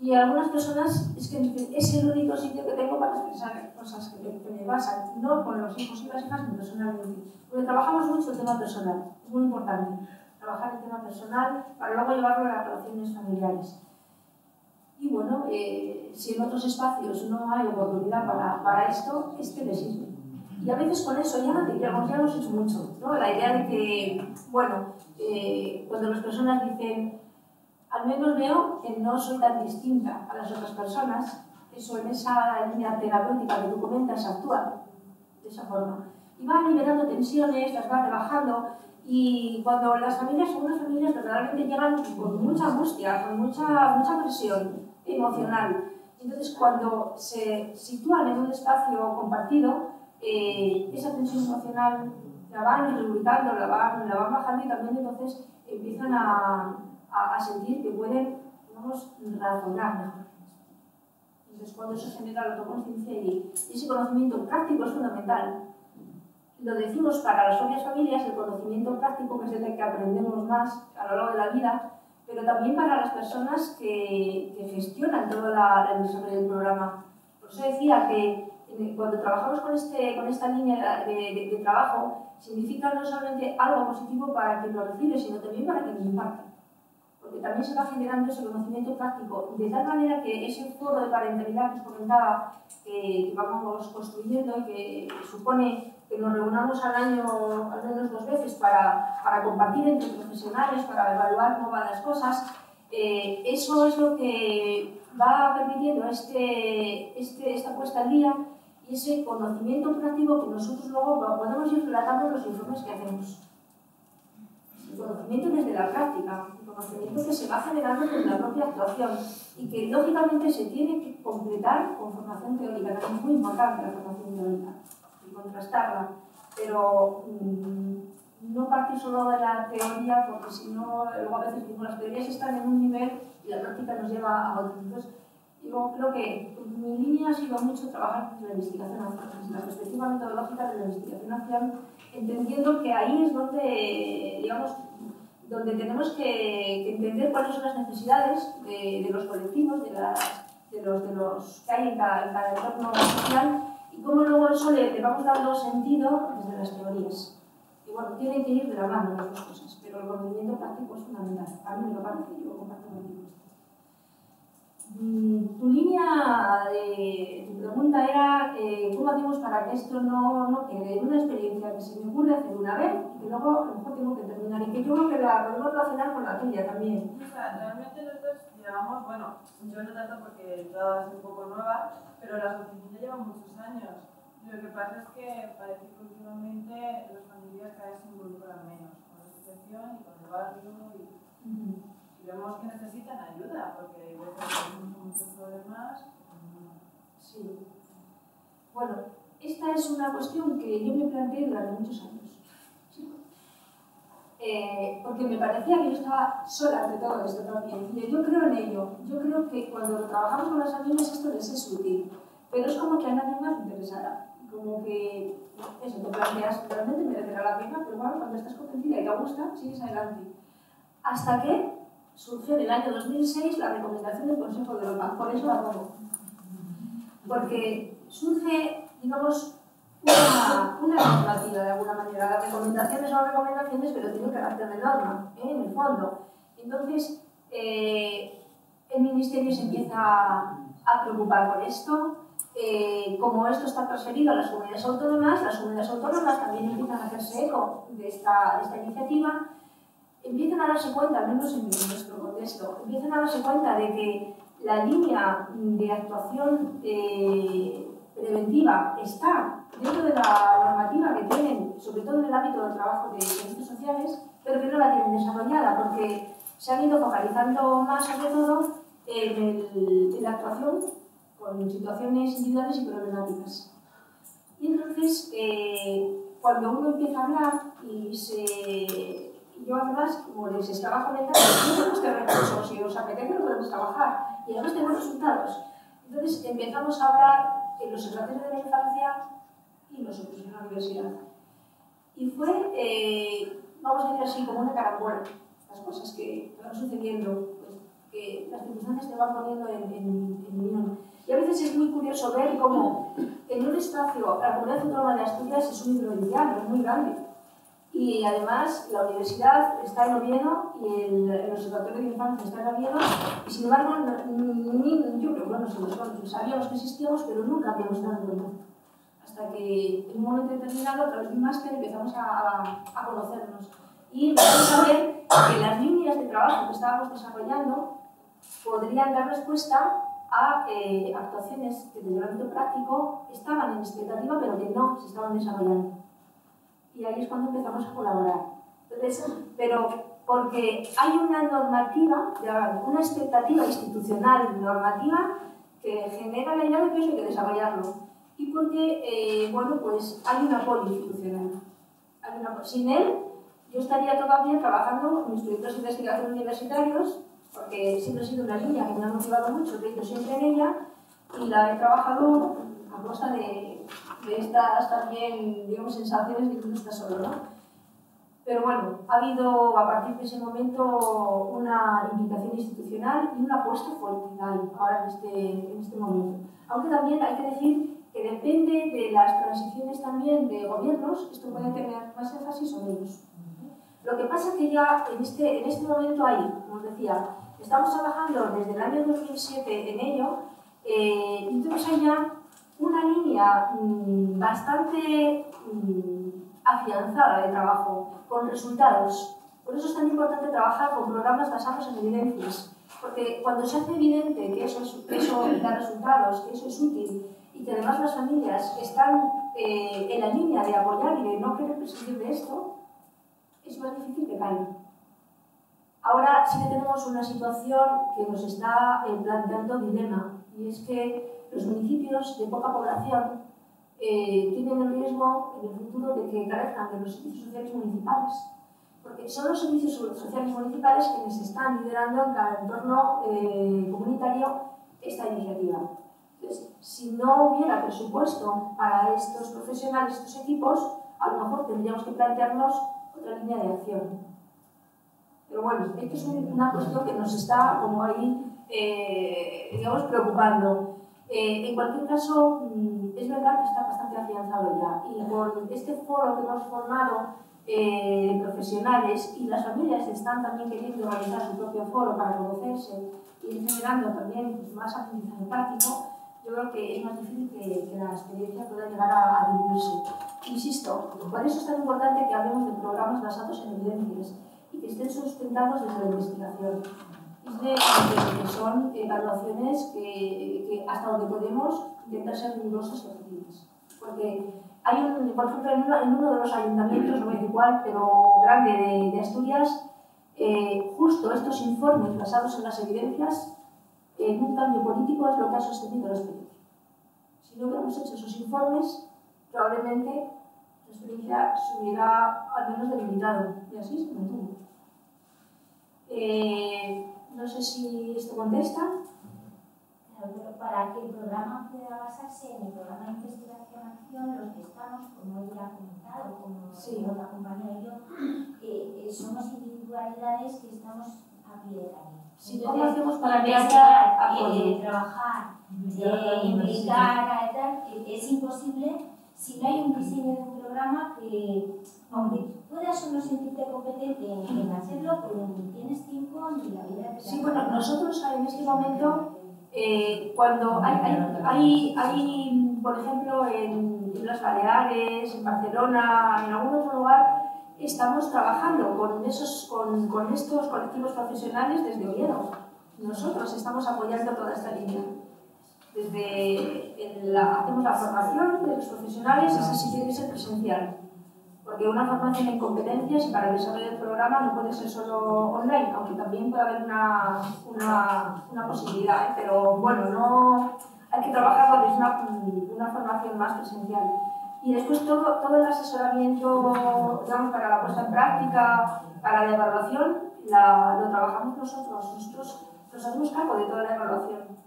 y algunas personas es que es el único sitio que tengo para expresar cosas que me, que me pasan, no con los hijos y las hijas, ni personalmente. Porque trabajamos mucho el tema personal, es muy importante trabajar el tema personal para luego llevarlo a las relaciones familiares. Y bueno, eh, si en otros espacios no hay oportunidad para, para esto, este le sirve. Y a veces con eso ya, digamos, ya hemos hecho mucho. ¿no? La idea de que, bueno, eh, cuando las personas dicen, al menos veo que no soy tan distinta a las otras personas, eso en esa línea terapéutica que tú comentas actúa de esa forma. Y va liberando tensiones, las va rebajando, y cuando las familias, algunas familias verdaderamente llegan con mucha angustia, con mucha, mucha presión emocional, entonces cuando se sitúan en un espacio compartido, eh, esa tensión emocional la van reubicando, la van, la van bajando y también entonces empiezan a, a, a sentir que pueden, digamos, razonar mejor. Entonces, cuando se genera la autoconciencia y ese conocimiento práctico es fundamental. Lo decimos para las propias familias, el conocimiento práctico, que es el que aprendemos más a lo largo de la vida, pero también para las personas que, gestionan todo la, el desarrollo del programa. Por eso decía que cuando trabajamos con, este, con esta línea de trabajo, significa no solamente algo positivo para quien lo recibe, sino también para quien lo imparte porque también se va generando ese conocimiento práctico, de tal manera que ese foro de parentalidad que os comentaba, que vamos construyendo y que supone que nos reunamos al año al menos dos veces para, para compartir entre profesionales, para evaluar cómo van las cosas, eh, eso es lo que va permitiendo este, este, esta puesta al día y ese conocimiento práctico que nosotros luego podemos ir relatando en los informes que hacemos. El conocimiento desde la práctica, conocimiento que se va generando desde la propia actuación y que lógicamente se tiene que completar con formación teórica, que es muy importante la formación teórica, y contrastarla, pero mm, no partir solo de la teoría, porque si no, luego a veces las teorías están en un nivel y la práctica nos lleva a otro. Entonces, yo creo que mi línea ha sido mucho trabajar desde la investigación desde la perspectiva metodológica de la investigación entendiendo que ahí es donde, digamos, donde tenemos que, entender cuáles son las necesidades de, los colectivos, de, de, los, de los que hay en cada, en entorno social y cómo luego eso le, le, vamos dando sentido desde las teorías. Y bueno, tienen que ir de la mano las dos cosas, pero el conocimiento práctico es fundamental. A mí me lo parece yo comparto contigo. Mm, tu línea de tu pregunta era eh, cómo hacemos para que esto no, no quede en una experiencia que se me ocurre hacer una vez y que luego a lo mejor tengo que terminar y que yo creo que la podemos relacionar con la tuya también. O sea, realmente nosotros llevamos, bueno, yo no tanto porque yo es un poco nueva, pero la asociación ya lleva muchos años. Lo que pasa es que parece que últimamente las familias cada vez se involucran menos con la asociación y con el barrio y vemos que necesitan ayuda, porque hay veces muchos problemas. Sí. Bueno, esta es una cuestión que yo me planteé durante muchos años. Eh, porque me parecía que yo estaba sola ante todo esto también. Y yo creo en ello. Yo creo que cuando trabajamos con las familias esto les es útil. Pero es como que a nadie más le interesará. Como que eso, te planteas, realmente merecerá la pena, pero bueno, cuando estás convencida y te gusta, sigues adelante. Hasta que surgió en el año 2006 la recomendación del Consejo de Europa. Por eso la pongo. Porque surge, digamos, una, una normativa de alguna manera. Las recomendaciones son recomendaciones, pero tienen carácter de norma, ¿eh? en el fondo. Entonces, eh, el Ministerio se empieza a preocupar por esto. Eh, como esto está transferido a las comunidades autónomas, las comunidades autónomas también empiezan a hacerse eco de esta, de esta iniciativa empiezan a darse cuenta, al menos en nuestro contexto, empiezan a darse cuenta de que la línea de actuación eh, preventiva está dentro de la normativa que tienen, sobre todo en el ámbito del trabajo de servicios sociales, pero que no la tienen desarrollada porque se han ido focalizando más sobre todo en, la actuación con situaciones individuales y problemáticas. Y entonces, eh, cuando uno empieza a hablar y se yo además, como les estaba comentando, no tenemos que recursos, si os apetece lo podemos trabajar y además tenemos resultados. Entonces empezamos a hablar en los observatorios de la infancia y nosotros en la universidad. Y fue, eh, vamos a decir así, como una carambola, las cosas que van sucediendo, pues, que las circunstancias te van poniendo en, en, en unión. Y a veces es muy curioso ver cómo en un espacio, la comunidad autónoma de Asturias es un provincial, es muy grande y además la universidad está en Oviedo y el, el Observatorio de Infancia está en Oviedo. Y sin embargo ni, yo creo que bueno, nosotros sabíamos que existíamos pero nunca habíamos dado cuenta. Hasta que en un momento determinado a través de un máster empezamos a, a, conocernos. Y empezamos a ver que las líneas de trabajo que estábamos desarrollando podrían dar respuesta a eh, actuaciones que desde el ámbito práctico estaban en expectativa pero que no se estaban desarrollando y ahí es cuando empezamos a colaborar. Entonces, pero porque hay una normativa, una expectativa institucional normativa que genera la idea de que eso hay que desarrollarlo. Y porque, eh, bueno, pues hay un apoyo institucional. Hay una, sin él, yo estaría todavía trabajando en mis proyectos de investigación universitarios, porque siempre ha sido una línea que me ha motivado mucho, he ido siempre en ella, y la he trabajado a costa de de estas también, digamos, sensaciones de que uno está solo, ¿no? Pero bueno, ha habido a partir de ese momento una implicación institucional y una apuesta fuerte ahora en este, en este momento. Aunque también hay que decir que depende de las transiciones también de gobiernos, esto puede tener más énfasis o menos. Lo que pasa es que ya en este, en este momento hay, como os decía, estamos trabajando desde el año 2007 en ello, eh, entonces hay ya una línea mm, bastante mm, afianzada de trabajo, con resultados. Por eso es tan importante trabajar con programas basados en evidencias, porque cuando se hace evidente que eso, eso [COUGHS] da resultados, que eso es útil y que además las familias están eh, en la línea de apoyar y de no querer prescindir de esto, es más difícil que caigan. Ahora sí que tenemos una situación que nos está eh, planteando dilema, y es que los municipios de poca población eh, tienen el riesgo en el futuro de que carezcan de los servicios sociales municipales, porque son los servicios sociales municipales quienes están liderando en cada entorno eh, comunitario esta iniciativa. Entonces, si no hubiera presupuesto para estos profesionales, estos equipos, a lo mejor tendríamos que plantearnos otra línea de acción. Pero bueno, esto es una cuestión que nos está como ahí, eh, digamos, preocupando. Eh, en cualquier caso, mm, es verdad que está bastante afianzado ya. Y con este foro que hemos formado eh, profesionales y las familias están también queriendo organizar su propio foro para conocerse y generando también pues, más aprendizaje práctico, yo creo que es más difícil que, que la experiencia pueda llegar a, a diluirse. Insisto, por eso es tan importante que hablemos de programas basados en evidencias y que estén sustentados desde la investigación. Es son evaluaciones que, hasta donde podemos intentar ser rigurosas y objetivas. Porque hay un, por ejemplo, en, uno de los ayuntamientos, no me digo cuál, pero grande de, Asturias, eh, justo estos informes basados en las evidencias, en un cambio político es lo que ha sostenido la experiencia. Si no hubiéramos hecho esos informes, probablemente la experiencia se hubiera al menos debilitado, y así se mantuvo. Eh, no sé si esto contesta. Pero para que el programa pueda basarse en el programa de investigación-acción, los que estamos, como ella ha comentado, como sí. otra compañera y yo, eh, somos individualidades que estamos a pie de calle. Sí, ¿Cómo hacemos para investigar, eh, trabajar, eh, implicar, es imposible si no hay un diseño de un programa que, aunque puedas o no sentirte competente en, hacerlo, pero ni tienes tiempo ni la vida. Sí, bueno, nosotros en este momento, eh, cuando hay, hay, hay, hay, por ejemplo, en, en las Baleares, en Barcelona, en algún otro lugar, estamos trabajando con, esos, con, con estos colectivos profesionales desde Oviedo. Nosotros estamos apoyando toda esta línea. Desde la, hacemos la formación de los profesionales, esa sí tiene que ser presencial. Porque una formación en competencias y para el desarrollo del programa no puede ser solo online, aunque también puede haber una, una, una posibilidad. ¿eh? Pero bueno, no, hay que trabajar porque es una, una formación más presencial. Y después todo, todo el asesoramiento digamos, para la puesta en práctica, para la evaluación, la, lo trabajamos nosotros. Nosotros nos hacemos cargo de toda la evaluación.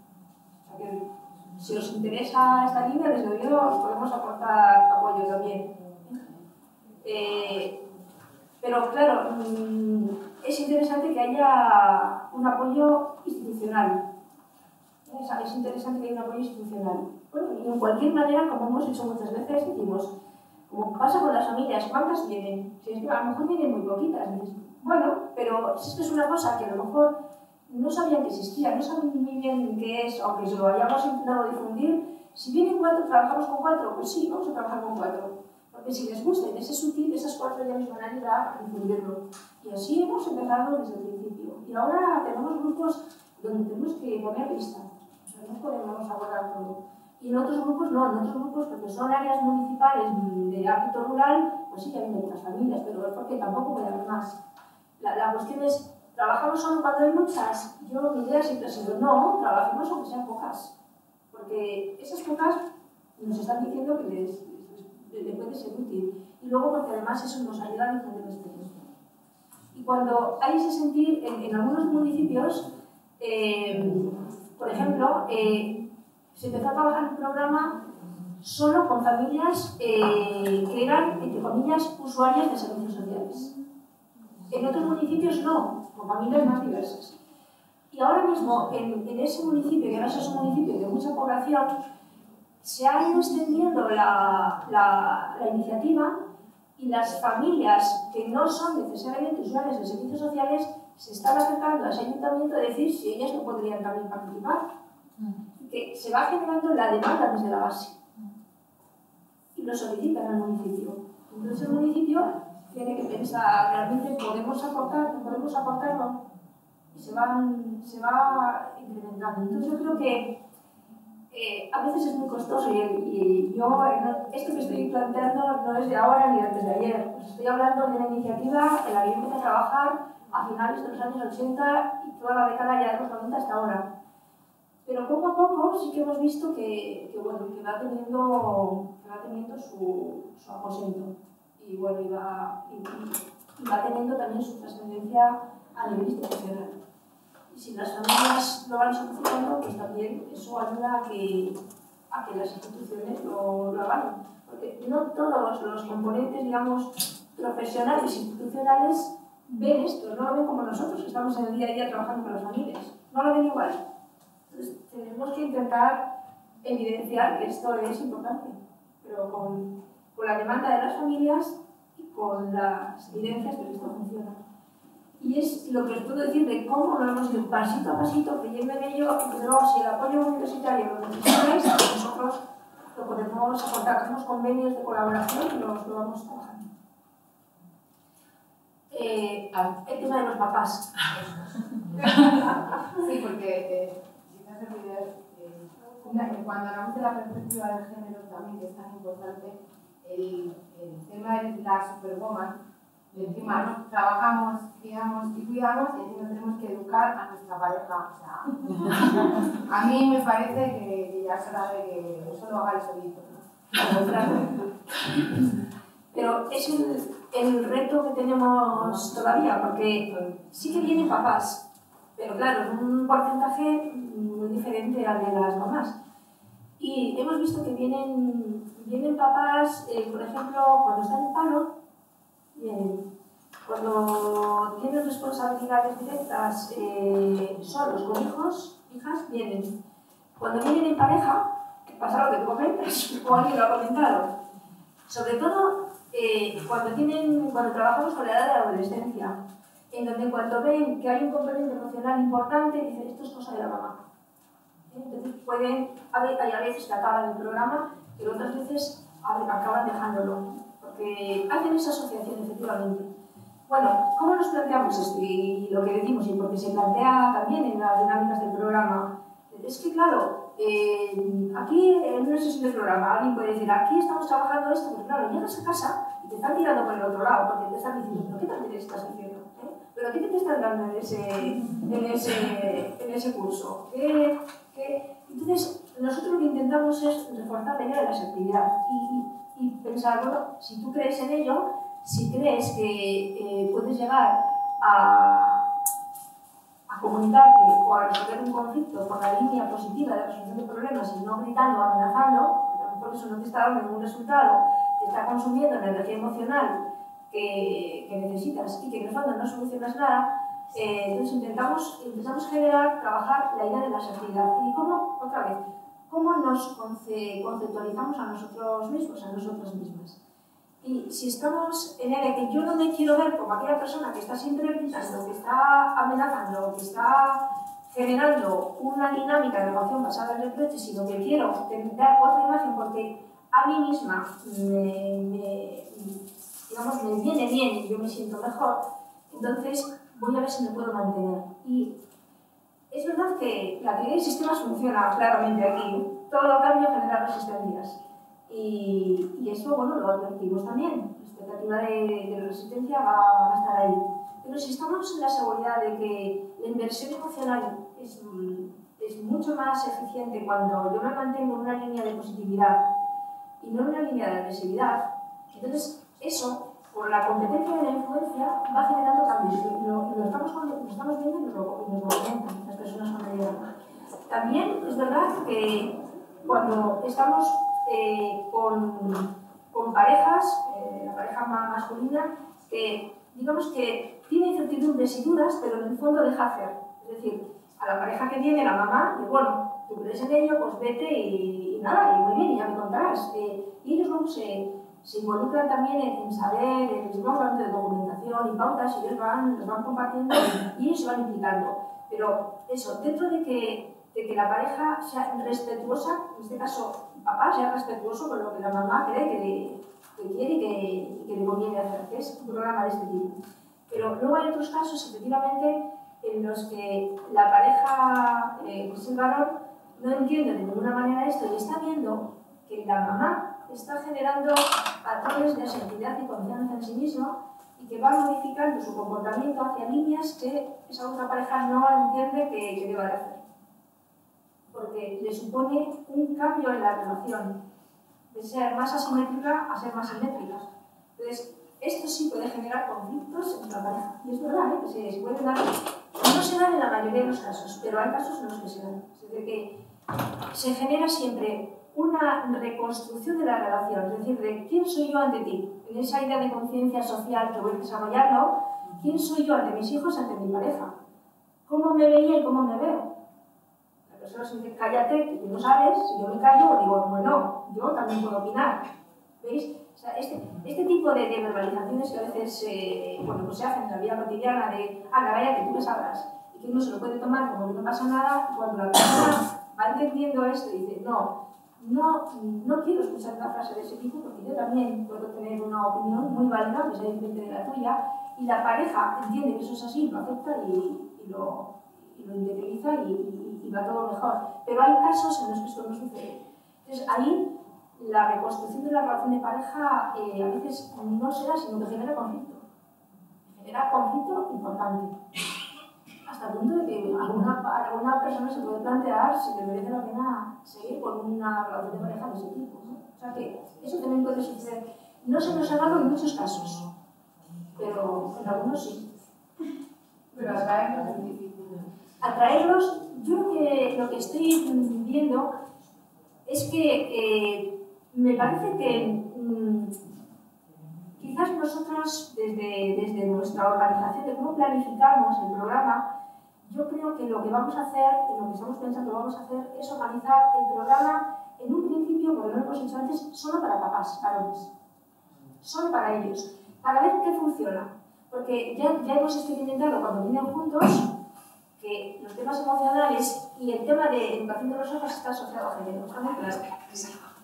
Si os interesa esta línea, desde luego os podemos aportar apoyo también. Eh, pero claro, mmm, es interesante que haya un apoyo institucional. Es, es interesante que haya un apoyo institucional. Bueno, y en cualquier manera, como hemos hecho muchas veces, decimos, como pasa con las familias, ¿cuántas vienen? Si es que a lo mejor vienen muy poquitas. Bueno, pero si esto es una cosa que a lo mejor no sabían que existía, no saben muy bien qué es, aunque se lo hayamos intentado difundir, si vienen cuatro, trabajamos con cuatro, pues sí, vamos a trabajar con cuatro. Porque si les gusta y ese es útil, esas cuatro ya nos van a ayudar a difundirlo. Y así hemos empezado desde el principio. Y ahora tenemos grupos donde tenemos que poner lista. O sea, no podemos abordar todo. Y en otros grupos no, en otros grupos, porque son áreas municipales de ámbito rural, pues sí que hay muchas familias, pero es porque tampoco puede haber más. La, la cuestión es, ¿trabajamos solo cuando hay muchas? Yo mi idea siempre ha sido, no, trabajemos aunque sean pocas. Porque esas pocas nos están diciendo que les, puede ser útil. Y luego porque además eso nos ayuda a difundir la experiencia. Y cuando hay ese sentir, en, algunos municipios, eh, por ejemplo, eh, se empezó a trabajar el programa solo con familias eh, que eran, entre comillas, usuarias de servicios. En otros municipios no, con familias más diversas. Y ahora mismo, en, en ese municipio, que ahora es un municipio de mucha población, se ha ido extendiendo la, la, la iniciativa y las familias que no son necesariamente usuarias de servicios sociales se están acercando a ese ayuntamiento a decir si ellas no podrían también participar que se va generando la demanda desde la base y lo solicitan al municipio. Entonces el municipio tiene que pensar, realmente podemos aportar, podemos aportarlo y se, van, se va incrementando. Entonces yo creo que eh, a veces es muy costoso y, y yo, esto que estoy planteando no es de ahora ni antes de ayer. Os estoy hablando de una iniciativa en la que yo empecé a trabajar a finales de los años 80 y toda la década ya de los 90 hasta ahora. Pero poco a poco sí que hemos visto que, que bueno, que va teniendo, que va teniendo su, su aposento y, bueno, va, y, y va teniendo también su trascendencia a nivel institucional. Y si las familias lo van solucionando, pues también eso ayuda a que, a que las instituciones lo, lo hagan. Porque no todos los componentes, digamos, profesionales institucionales ven esto, no lo ven como nosotros, que estamos en el día a día trabajando con las familias. No lo ven igual. Entonces, tenemos que intentar evidenciar que esto es importante, pero con, con la demanda de las familias y con las evidencias de que esto funciona. Y es lo que os puedo decir de cómo lo hemos ido pasito a pasito, creyendo en ello, y luego si el apoyo universitario lo necesitáis, nosotros lo podemos aportar, hacemos convenios de colaboración y los lo vamos trabajando. Eh, el tema de los papás. [LAUGHS] sí, porque eh, el video, eh, cuando hablamos de la perspectiva de género también, que es tan importante, el, el tema de la superwoman, encima ¿no? trabajamos, criamos y cuidamos y encima tenemos que educar a nuestra pareja. O sea, [LAUGHS] a mí me parece que, que ya es hora de que eso lo haga el solito. Pero es el, el reto que tenemos todavía, porque sí que vienen papás, pero claro, es un porcentaje muy diferente al de las mamás. Y hemos visto que vienen, vienen papás, eh, por ejemplo, cuando están en paro, vienen. Cuando tienen responsabilidades directas eh, solos con hijos, hijas, vienen. Cuando vienen en pareja, pasa lo que comentas, [LAUGHS] o alguien lo ha comentado. Sobre todo eh, cuando, tienen, cuando trabajamos con la edad de la adolescencia, en donde cuando ven que hay un componente emocional importante, dicen, esto es cosa de la mamá. Entonces pueden, hay a veces que acaban el programa, pero otras veces acaban dejándolo, porque hacen esa asociación efectivamente. Bueno, ¿cómo nos planteamos esto? Y lo que decimos, y porque se plantea también en las dinámicas del programa, es que claro, eh, aquí en una sesión de programa alguien puede decir, aquí estamos trabajando esto, pero claro, llegas a casa y te están tirando por el otro lado, porque te están diciendo, ¿pero qué también estás haciendo? ¿Eh? ¿Pero qué te están dando en ese, en ese, en ese curso? ¿Qué, Entonces, nosotros lo que intentamos es reforzar la idea de la actividad y, y pensar, si tú crees en ello, si crees que eh, puedes llegar a, a comunicarte o a resolver un conflicto con la línea positiva de resolución de problemas y no gritando o amenazando, porque a lo mejor eso no te está dando ningún resultado, te está consumiendo la energía emocional que, que necesitas y que en el fondo no solucionas nada, eh, entonces intentamos, intentamos generar, trabajar la idea de la asertividad. ¿Y cómo, otra vez, cómo nos conce conceptualizamos a nosotros mismos, a nosotras mismas? Y si estamos en el que yo no me quiero ver como aquella persona que está siempre gritando, que está amenazando, que está generando una dinámica de relación basada en reproche, sino que quiero dar otra imagen porque a mí misma me, me, digamos, me viene bien y yo me siento mejor, entonces voy a ver si me puedo mantener. Y es verdad que la teoría de sistemas funciona claramente aquí. Todo cambio genera resistencias. Y, y, eso, bueno, lo advertimos también. La expectativa de, de resistencia va, va, a estar ahí. Pero si estamos en la seguridad de que la inversión emocional es, es mucho más eficiente cuando yo me mantengo en una línea de positividad y no en una línea de agresividad, entonces eso, por la competencia de la influencia, va generando cambios. Y lo, lo, estamos, lo estamos viendo y nos lo, nos lo comentan las personas con medida. También es verdad que cuando estamos eh, con, con, parejas, eh, la pareja masculina, que digamos que tiene incertidumbres y dudas, pero en el fondo deja hacer. Es decir, a la pareja que tiene, la mamá, y bueno, tú crees en ello, pues vete y, y nada, y muy bien, y ya me contarás. Eh, y ellos luego se, se involucran también en, saber, en, estamos hablando de documentación y pautas, y ellos van, los van compartiendo y ellos se van implicando. Pero eso, dentro de que, de que la pareja sea respetuosa, en este caso papá sea respetuoso con lo que la mamá cree que, que quiere y que, que, le conviene hacer, que es un programa de este tipo. Pero luego hay otros casos, efectivamente, en los que la pareja, eh, es el varón, no entiende de ninguna manera esto y está viendo que la mamá está generando patrones de seguridad y confianza en sí misma y que va modificando su comportamiento hacia líneas que esa otra pareja no entiende que, que deba de hacer. Porque le supone un cambio en la relación, de ser más asimétrica a ser más simétrica. Entonces, esto sí puede generar conflictos en la pareja. Y es verdad ¿eh? que se, se puede dar. No se dan en la mayoría de los casos, pero hay casos en los que se dan. Es decir, que se genera siempre una reconstrucción de la relación, es decir, de quién soy yo ante ti, en esa idea de conciencia social que voy desarrollando, quién soy yo ante mis hijos, ante mi pareja, cómo me veía y cómo me veo. La persona se dice, cállate, que no sabes, si yo me callo, digo, bueno, yo también puedo opinar. ¿Veis? O sea, este, este tipo de, de, verbalizaciones que a veces eh, bueno, pues se hacen en la vida cotidiana de, ah, la vaya que tú me sabrás, y que uno se lo puede tomar como que no pasa nada, cuando la persona va entendiendo esto y dice, no, no, no quiero escuchar una frase de ese tipo porque yo también puedo tener una opinión muy válida, que sea diferente de la tuya, y la pareja entiende que eso es así, lo acepta y, y lo, y lo interioriza y, y, va todo mejor. Pero hay casos en los que esto no sucede. Entonces ahí la reconstrucción de la relación de pareja eh, a veces no se da, sino que genera conflicto. Genera conflicto importante hasta el punto de que alguna, alguna persona se puede plantear si le merece la pena seguir con una relación de pareja de ese tipo. ¿no? O sea que eso también puede suceder. No se nos ha dado en muchos casos, pero en algunos sí. Pero atraerlos es difícil. Atraerlos, yo lo que, lo que estoy viendo es que eh, me parece que mmm, quizás nosotros desde, desde nuestra organización, de cómo planificamos el programa, yo creo que lo que vamos a hacer, y lo que estamos pensando que vamos a hacer, es organizar el programa en un principio, como lo hemos dicho antes, solo para papás, varones. Solo para ellos. Para ver qué funciona. Porque ya, ya hemos experimentado cuando vienen juntos que los temas emocionales y el tema de educación de los ojos está asociado a género.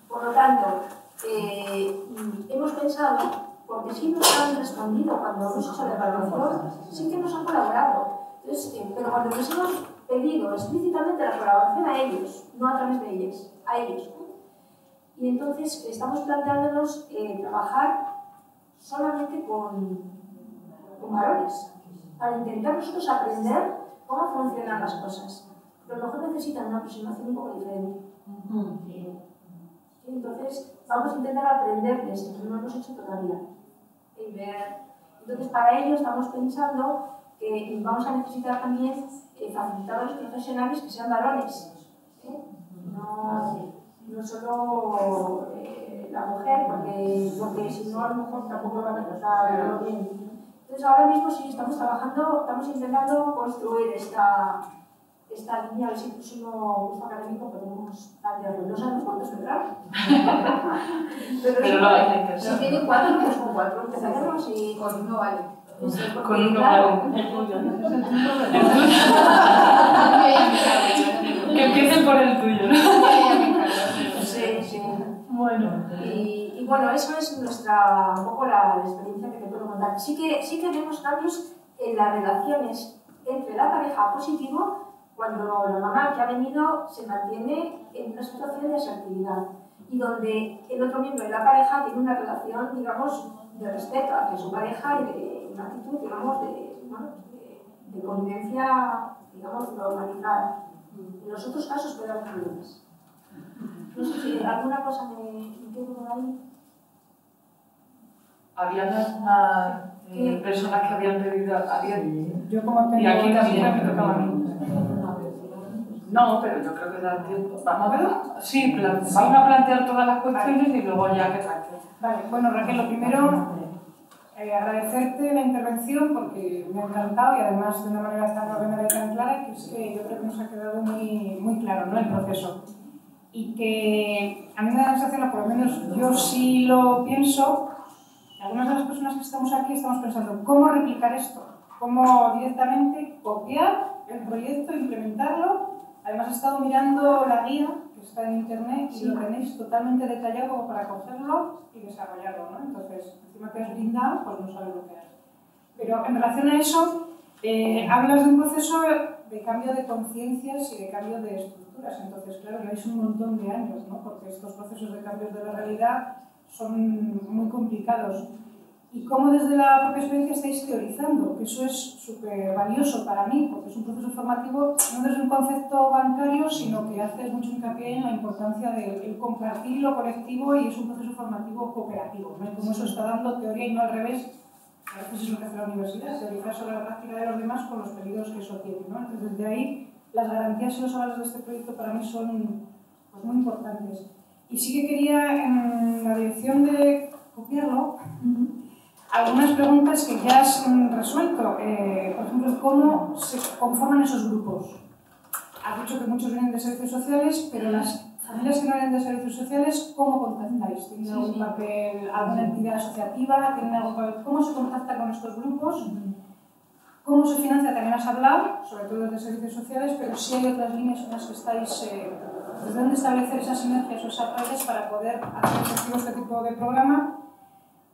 Por lo tanto, eh, hemos pensado, porque sí nos han respondido cuando hemos hecho la evaluación, sí que nos han colaborado. Entonces, eh, pero cuando les hemos pedido explícitamente la colaboración a ellos, no a través de ellos, a ellos. Y entonces estamos planteándonos eh, trabajar solamente con, con varones, para intentar nosotros aprender cómo funcionan las cosas. Pero a lo mejor necesitan una aproximación un poco diferente. Entonces vamos a intentar aprender de esto, que no lo hemos hecho todavía. Entonces, para ello estamos pensando que vamos a necesitar también eh, facilitadores profesionales que sean varones. No, no solo eh, la mujer, porque, porque si no a lo mejor tampoco van a tratar bien. Entonces ahora mismo sí estamos trabajando, estamos intentando construir esta, esta línea, a ver si próximo curso académico podemos plantearlo. No sabemos cuántos vendrán. [LAUGHS] Pero, Pero lo hay que. Si tienen cuatro, pues con cuatro empezaremos y Con uno vale. Con uno claro, [LAUGHS] Que empiecen por el tuyo, ¿no? sí, sí. Bueno. Y, y bueno, eso es nuestra, un poco la, la experiencia que te puedo contar. Sí que, sí que vemos cambios en las relaciones entre la pareja positivo cuando la mamá que ha venido se mantiene en una situación de asertividad y donde el otro miembro de la pareja tiene una relación, digamos, de respeto hacia su pareja y de una actitud, digamos, de, bueno, de, de convivencia, digamos, normalizada. En los otros casos puede haber problemas. No sé si alguna cosa me, me quedo por ahí. Había unas eh, personas que habían pedido. Habían, Yo como tengo y aquí también me tocaba a mí. No, pero yo creo que da tiempo. Vamos a ver. Sí, plan- vamos a plantear todas las cuestiones y luego ya que. Vale, bueno Raquel, lo primero, eh, agradecerte la intervención porque me ha encantado y además de una manera tan ordenada y tan clara que es que yo creo que nos ha quedado muy, muy claro ¿no? el proceso. Y que a mí me da la sensación, o por lo menos yo sí lo pienso, algunas de las personas que estamos aquí estamos pensando cómo replicar esto, cómo directamente copiar el proyecto, implementarlo. Además he estado mirando la guía que está en internet y lo tenéis totalmente detallado para cogerlo y desarrollarlo, ¿no? Entonces, encima que has brindado, pues no sabes lo que haces. Pero en relación a eso, eh, hablas de un proceso de cambio de conciencias y de cambio de estructuras estructuras. Entonces, claro, lleváis un montón de años, ¿no? porque estos procesos de cambios de la realidad son muy complicados. Y cómo desde la propia experiencia estáis teorizando, que eso es súper valioso para mí, porque es un proceso formativo no desde un concepto bancario, sino que hace mucho hincapié en la importancia de compartir lo colectivo y es un proceso formativo cooperativo. ¿no? Y cómo eso está dando teoría y no al revés, a veces es lo que hace la universidad, teorizar sobre la práctica de los demás con los peligros que eso tiene. ¿no? Entonces, desde ahí, las garantías y los avales de este proyecto para mí son pues, muy importantes. Y sí que quería, en la dirección de copiarlo, algunas preguntas que ya has resuelto. Eh, por ejemplo, ¿cómo se conforman esos grupos? Has dicho que muchos vienen de servicios sociales, pero las familias que no vienen de servicios sociales, ¿cómo contactáis? ¿Tienen algún papel, alguna entidad asociativa? ¿Tienen algún papel? ¿Cómo se contacta con estos grupos? ¿Cómo se financia? También has hablado, sobre todo de servicios sociales, pero si hay otras líneas en las que estáis... Eh, ¿Desde dónde establecer esas sinergias o esas redes para poder hacer efectivo este tipo de programa?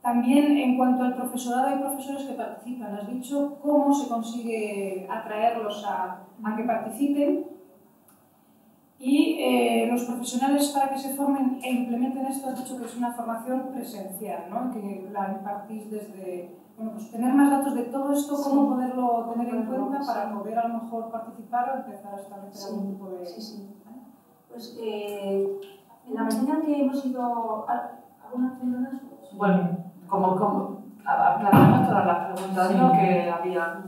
También en cuanto al profesorado, hay profesores que participan. Has dicho cómo se consigue atraerlos a, a que participen. Y eh, los profesionales para que se formen e implementen esto, has dicho que es una formación presencial, ¿no? que la impartís desde... Bueno, pues tener más datos de todo esto, cómo poderlo tener en cuenta para poder a lo mejor participar o empezar a establecer algún tipo de... Sí, sí. Pues eh, en la medida que hemos ido... ¿Algunas preguntas? Bueno, como, como planteamos todas las preguntas ¿no? que había,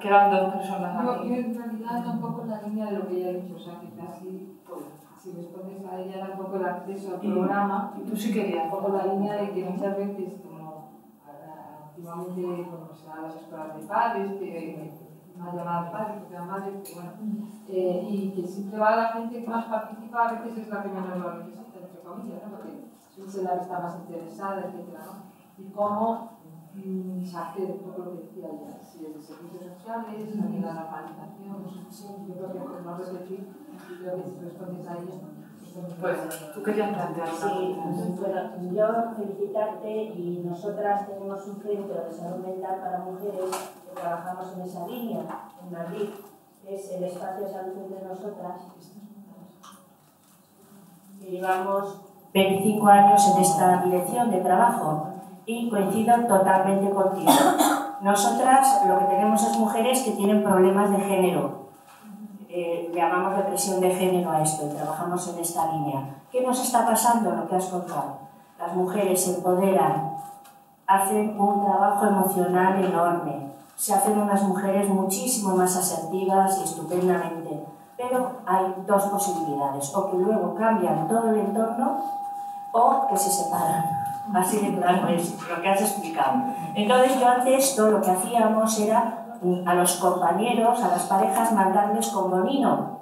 que eran dos personas yo, aquí. Yo en realidad era un poco en la línea de lo que ella ha dicho, o sea, casi, pues, si respondes a ella era un poco el acceso al programa, y tú sí querías. Un poco la línea de que muchas veces, como últimamente cuando se dan las escuelas de padres, que una llamada de padres, porque madres, que bueno, eh, y que siempre va la gente que más participa, a veces es la que menos lo necesita, entre comillas, ¿no? porque es la que está más interesada, etcétera, ¿no? Y cómo mmm, se hace un poco lo que decía ella, si es de servicios sociales, también la normalización, yo creo que por no repetir, creo que si respondes a ello, pues tú querías plantear Sí, bueno, yo felicitarte y nosotras tenemos un centro de salud mental para mujeres que trabajamos en esa línea, en Madrid, que es el espacio de salud entre nosotras. Y llevamos 25 años en esta dirección de trabajo y coincido totalmente contigo. Nosotras lo que tenemos es mujeres que tienen problemas de género. Eh, llamamos depresión de género a esto y trabajamos en esta línea. ¿Qué nos está pasando? Lo que has contado. Las mujeres se empoderan, hacen un trabajo emocional enorme, se hacen unas mujeres muchísimo más asertivas y estupendamente. Pero hay dos posibilidades, o que luego cambian todo el entorno o que se separan. Así de claro es lo que has explicado. Entonces yo ante esto lo que hacíamos era a los compañeros, a las parejas, mandarles con bonino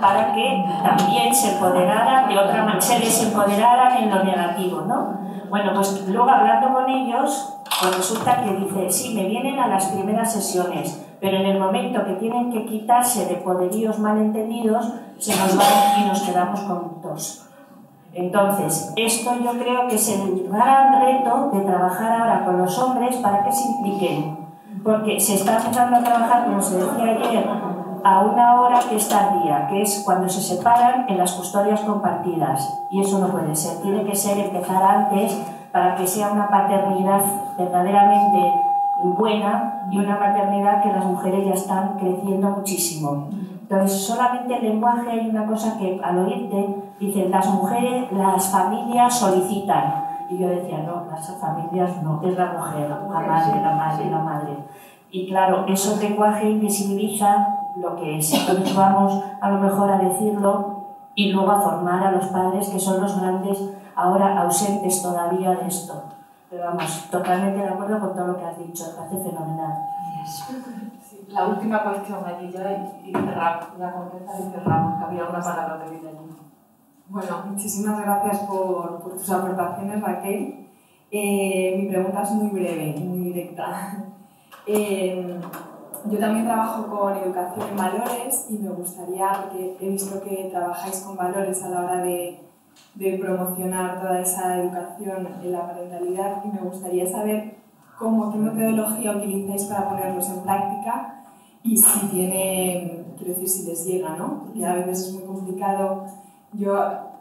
para que también se empoderaran de otra manera, se les empoderaran en lo negativo, ¿no? Bueno, pues luego hablando con ellos, pues resulta que dice, sí, me vienen a las primeras sesiones, pero en el momento que tienen que quitarse de poderíos malentendidos, se nos van y nos quedamos con dos. Entonces, esto yo creo que es el gran reto de trabajar ahora con los hombres para que se impliquen, porque se está empezando a trabajar, como se decía ayer, a una hora que es tardía, que es cuando se separan en las custodias compartidas. Y eso no puede ser, tiene que ser empezar antes para que sea una paternidad verdaderamente buena y una maternidad que las mujeres ya están creciendo muchísimo. Entonces, solamente el lenguaje hay una cosa que al oírte dicen las mujeres, las familias solicitan. Y yo decía, no, las familias no, es la mujer, la madre, la madre, la madre. Y claro, eso lenguaje invisibiliza lo que es. Entonces vamos a lo mejor a decirlo y luego a formar a los padres que son los grandes ahora ausentes todavía de esto. Pero vamos, totalmente de acuerdo con todo lo que has dicho, me parece fenomenal. La última cuestión allí ya y, cerramos, la contesta y cerramos, había una palabra de vida allí. Bueno, muchísimas gracias por, por tus aportaciones, Raquel. Eh, mi pregunta es muy breve y muy directa. [LAUGHS] Eh, yo también trabajo con educación en valores y me gustaría, porque he visto que trabajáis con valores a la hora de, de promocionar toda esa educación en la parentalidad y me gustaría saber cómo, qué metodología utilizáis para ponerlos en práctica y si tiene, quiero decir, si les llega, ¿no? Porque a veces es muy complicado. Yo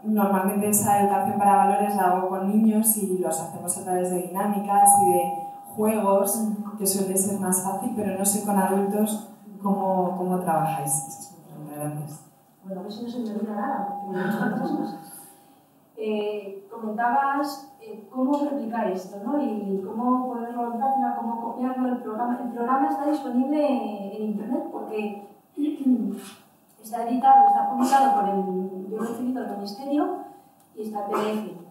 normalmente esa educación para valores la hago con niños y los hacemos a través de dinámicas y de juegos, que suele ser más fácil, pero no sé con adultos cómo, cómo trabajáis. Gracias. Bueno, a ver si no se me olvida nada, porque me muchas cosas. Eh, comentabas eh, cómo replicar esto, ¿no? Y cómo ponerlo en práctica, cómo copiarlo. El programa, el programa está disponible en internet porque [CLEARS THROAT] está editado, está publicado por el, lo he recibido del ministerio y está PDF.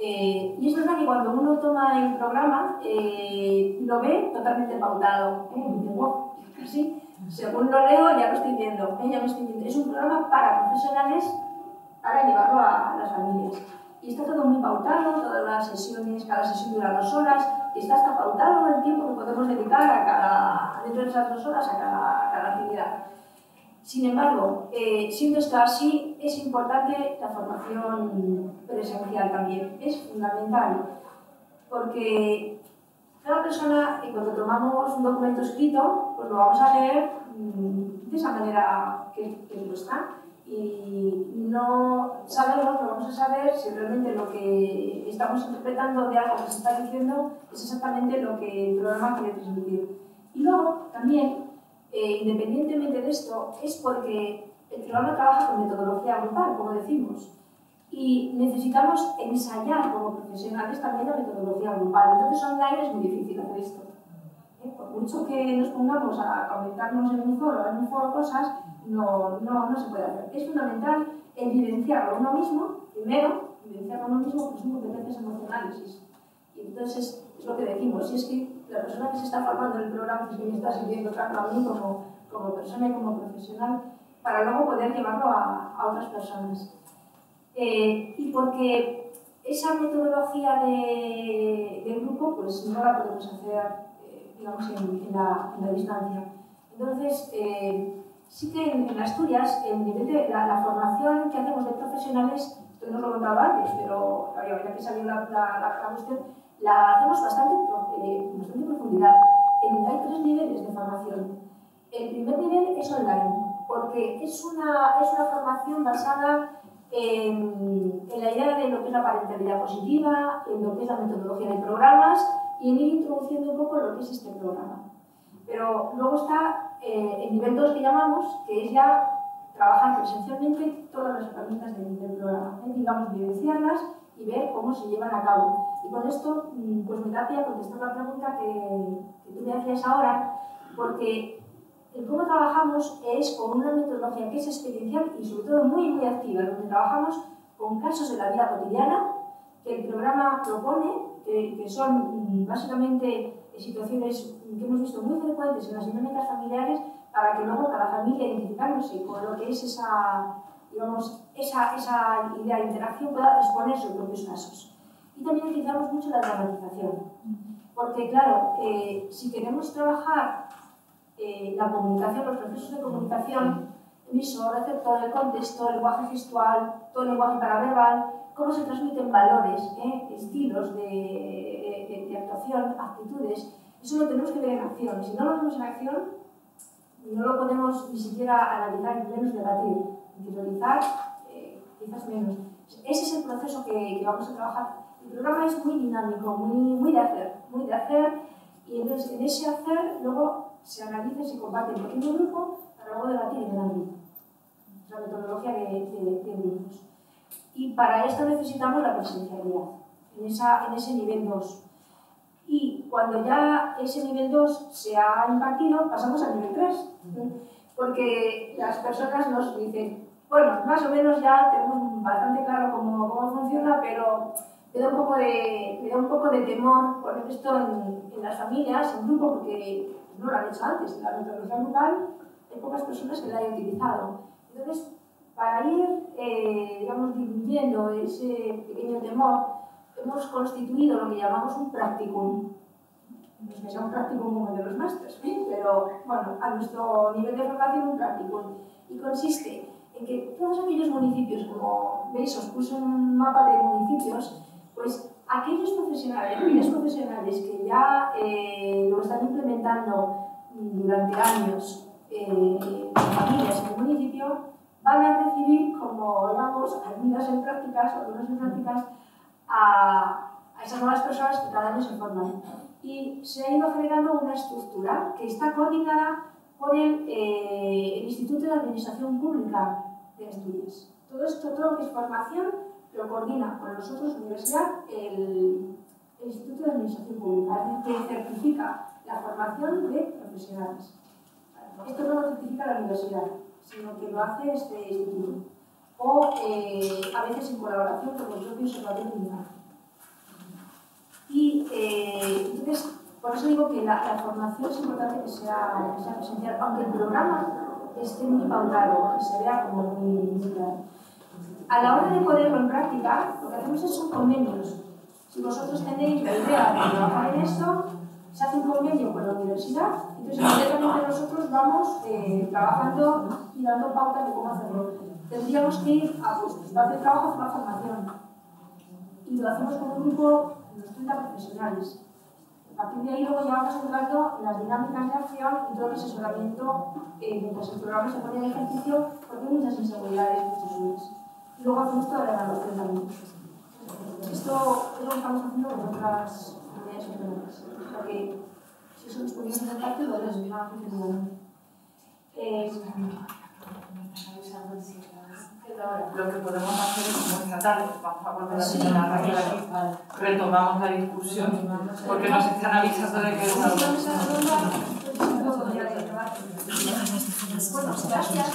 Eh, y es verdad que cuando uno toma el programa eh, lo ve totalmente pautado. ¿eh? Casi, según lo leo ya lo estoy viendo, ¿eh? ya me estoy viendo. Es un programa para profesionales para llevarlo a, a las familias. Y está todo muy pautado, todas las sesiones, cada sesión dura dos horas, está hasta pautado el tiempo que podemos dedicar a cada, dentro de esas dos horas a cada, a cada actividad. Sin embargo, eh, siendo esto así, es importante la formación presencial también. Es fundamental, porque cada persona, y cuando tomamos un documento escrito, pues lo vamos a leer mmm, de esa manera que, que lo está. Y no sabemos, no vamos a saber si realmente lo que estamos interpretando de algo que se está diciendo es exactamente lo que el programa quiere transmitir. Y luego, también, eh, independientemente de esto, es porque el programa trabaja con metodología grupal, como decimos, y necesitamos ensayar como profesionales también la metodología grupal. Entonces, online es muy difícil hacer esto. ¿Eh? Por mucho que nos pongamos a comentarnos en un foro, en un foro cosas, no, no, no se puede hacer. Es fundamental evidenciarlo uno mismo, primero, evidenciarlo uno mismo, porque son competencias emocionales. Y entonces, es lo que decimos, si es que la persona que se está formando en el programa, que me está sirviendo tanto a mí como, como persona y como profesional, para luego poder llevarlo a, a otras personas. Eh, y porque esa metodología de, del grupo, pues no la podemos hacer, eh, digamos, en, en, la, en, la, distancia. Entonces, eh, sí que en, en, Asturias, el nivel de la, la, formación que hacemos de profesionales, esto no lo contaba antes, pero ya que salió la, la, la, cuestión, la hacemos bastante, eh, bastante profundidad. Hay tres niveles de formación. El primer nivel es online, porque es una, es una formación basada en, en, la idea de lo que es la parentalidad positiva, en lo que es la metodología de programas y en ir introduciendo un poco lo que es este programa. Pero luego está eh, el nivel 2 que llamamos, que es ya trabajar presencialmente todas las herramientas del, del programa, ¿eh? digamos, vivenciarlas y ver cómo se llevan a cabo. Y con esto, mm, pues me da contestar la pregunta que, tú me hacías ahora, porque el cómo trabajamos es con una metodología que es experiencial y sobre todo muy, muy activa, donde trabajamos con casos de la vida cotidiana que el programa propone, que, son básicamente situaciones que hemos visto muy frecuentes en las dinámicas familiares para que luego cada familia identificándose con lo que es esa, digamos, esa, esa idea de interacción pueda exponer sus propios casos. Y también utilizamos mucho la dramatización, porque claro, eh, si queremos trabajar eh, la comunicación, los procesos de comunicación, emisor, receptor, el contexto, el lenguaje gestual, todo el lenguaje paraverbal, cómo se transmiten valores, ¿eh? estilos de, de, de, actuación, actitudes. Eso lo tenemos que ver en acción. Si no lo vemos en acción, no lo podemos ni siquiera analizar y menos debatir. Visualizar, eh, quizás menos. Ese es el proceso que, que, vamos a trabajar. El programa es muy dinámico, muy, muy de hacer, muy de hacer, y entonces en ese hacer luego se analiza y se comparte en pequeño grupo para luego debatir en gran grupo. Es la metodología de, grupos. Y para esto necesitamos la presencialidad, en, esa, en ese nivel 2. Y cuando ya ese nivel 2 se ha impartido, pasamos al nivel 3. Porque las personas nos dicen, bueno, más o menos ya tenemos bastante claro cómo, cómo funciona, pero me da un poco de, me da un poco de temor poner esto en, en las familias, en grupo, porque no lo han hecho antes. La metodología grupal hay pocas personas que la hayan utilizado. Entonces, para ir, eh, digamos, diluyendo ese pequeño temor, hemos constituido lo que llamamos un practicum. No es que sea un practicum como el de los másters, ¿eh? pero bueno, a nuestro nivel de formación un practicum. Y consiste en que todos aquellos municipios, como veis, os puse un mapa de municipios, pues aquellos profesionales, aquellos profesionales que ya eh, lo están implementando durante años eh, familias en el municipio van a recibir como, digamos, ayudas en prácticas o en prácticas a, a esas nuevas personas que cada año se forman. Y se ha ido generando una estructura que está coordinada por el, eh, el Instituto de Administración Pública de Asturias. Todo esto, todo lo que es formación, lo coordina con nosotros, universidad, el, Instituto de Administración Pública, que certifica la formación de profesionales. Esto no lo certifica la universidad, sino que lo hace este instituto. O eh, a veces en colaboración con el propio observatorio de. Y eh, entonces, por eso digo que la, la, formación es importante que sea, que sea presencial, aunque el programa esté muy pautado y se vea como muy claro. A la hora de ponerlo en práctica, lo que hacemos es son convenios. Si vosotros tenéis la idea de trabajar en esto, se hace un convenio con la universidad, entonces inmediatamente nosotros vamos eh, trabajando y dando pautas de cómo hacerlo. Tendríamos que ir a vuestro espacio de trabajo a hacer una formación. Y lo hacemos con un grupo de unos 30 profesionales. A partir de ahí luego ya vamos entrando en las dinámicas de acción y todo el asesoramiento eh, mientras el programa se pone en ejercicio, porque hay muchas inseguridades, muchas dudas. Y luego hacemos toda la evaluación también. Esto es lo que estamos haciendo con otras comunidades autónomas. Porque si eso nos ponemos en parte, lo van funcionando. Eh, lo que podemos hacer es como esta tarde, vamos a volver a tener la Raquel aquí, retomamos la discusión, porque nos están avisando de que es una Bueno, gracias.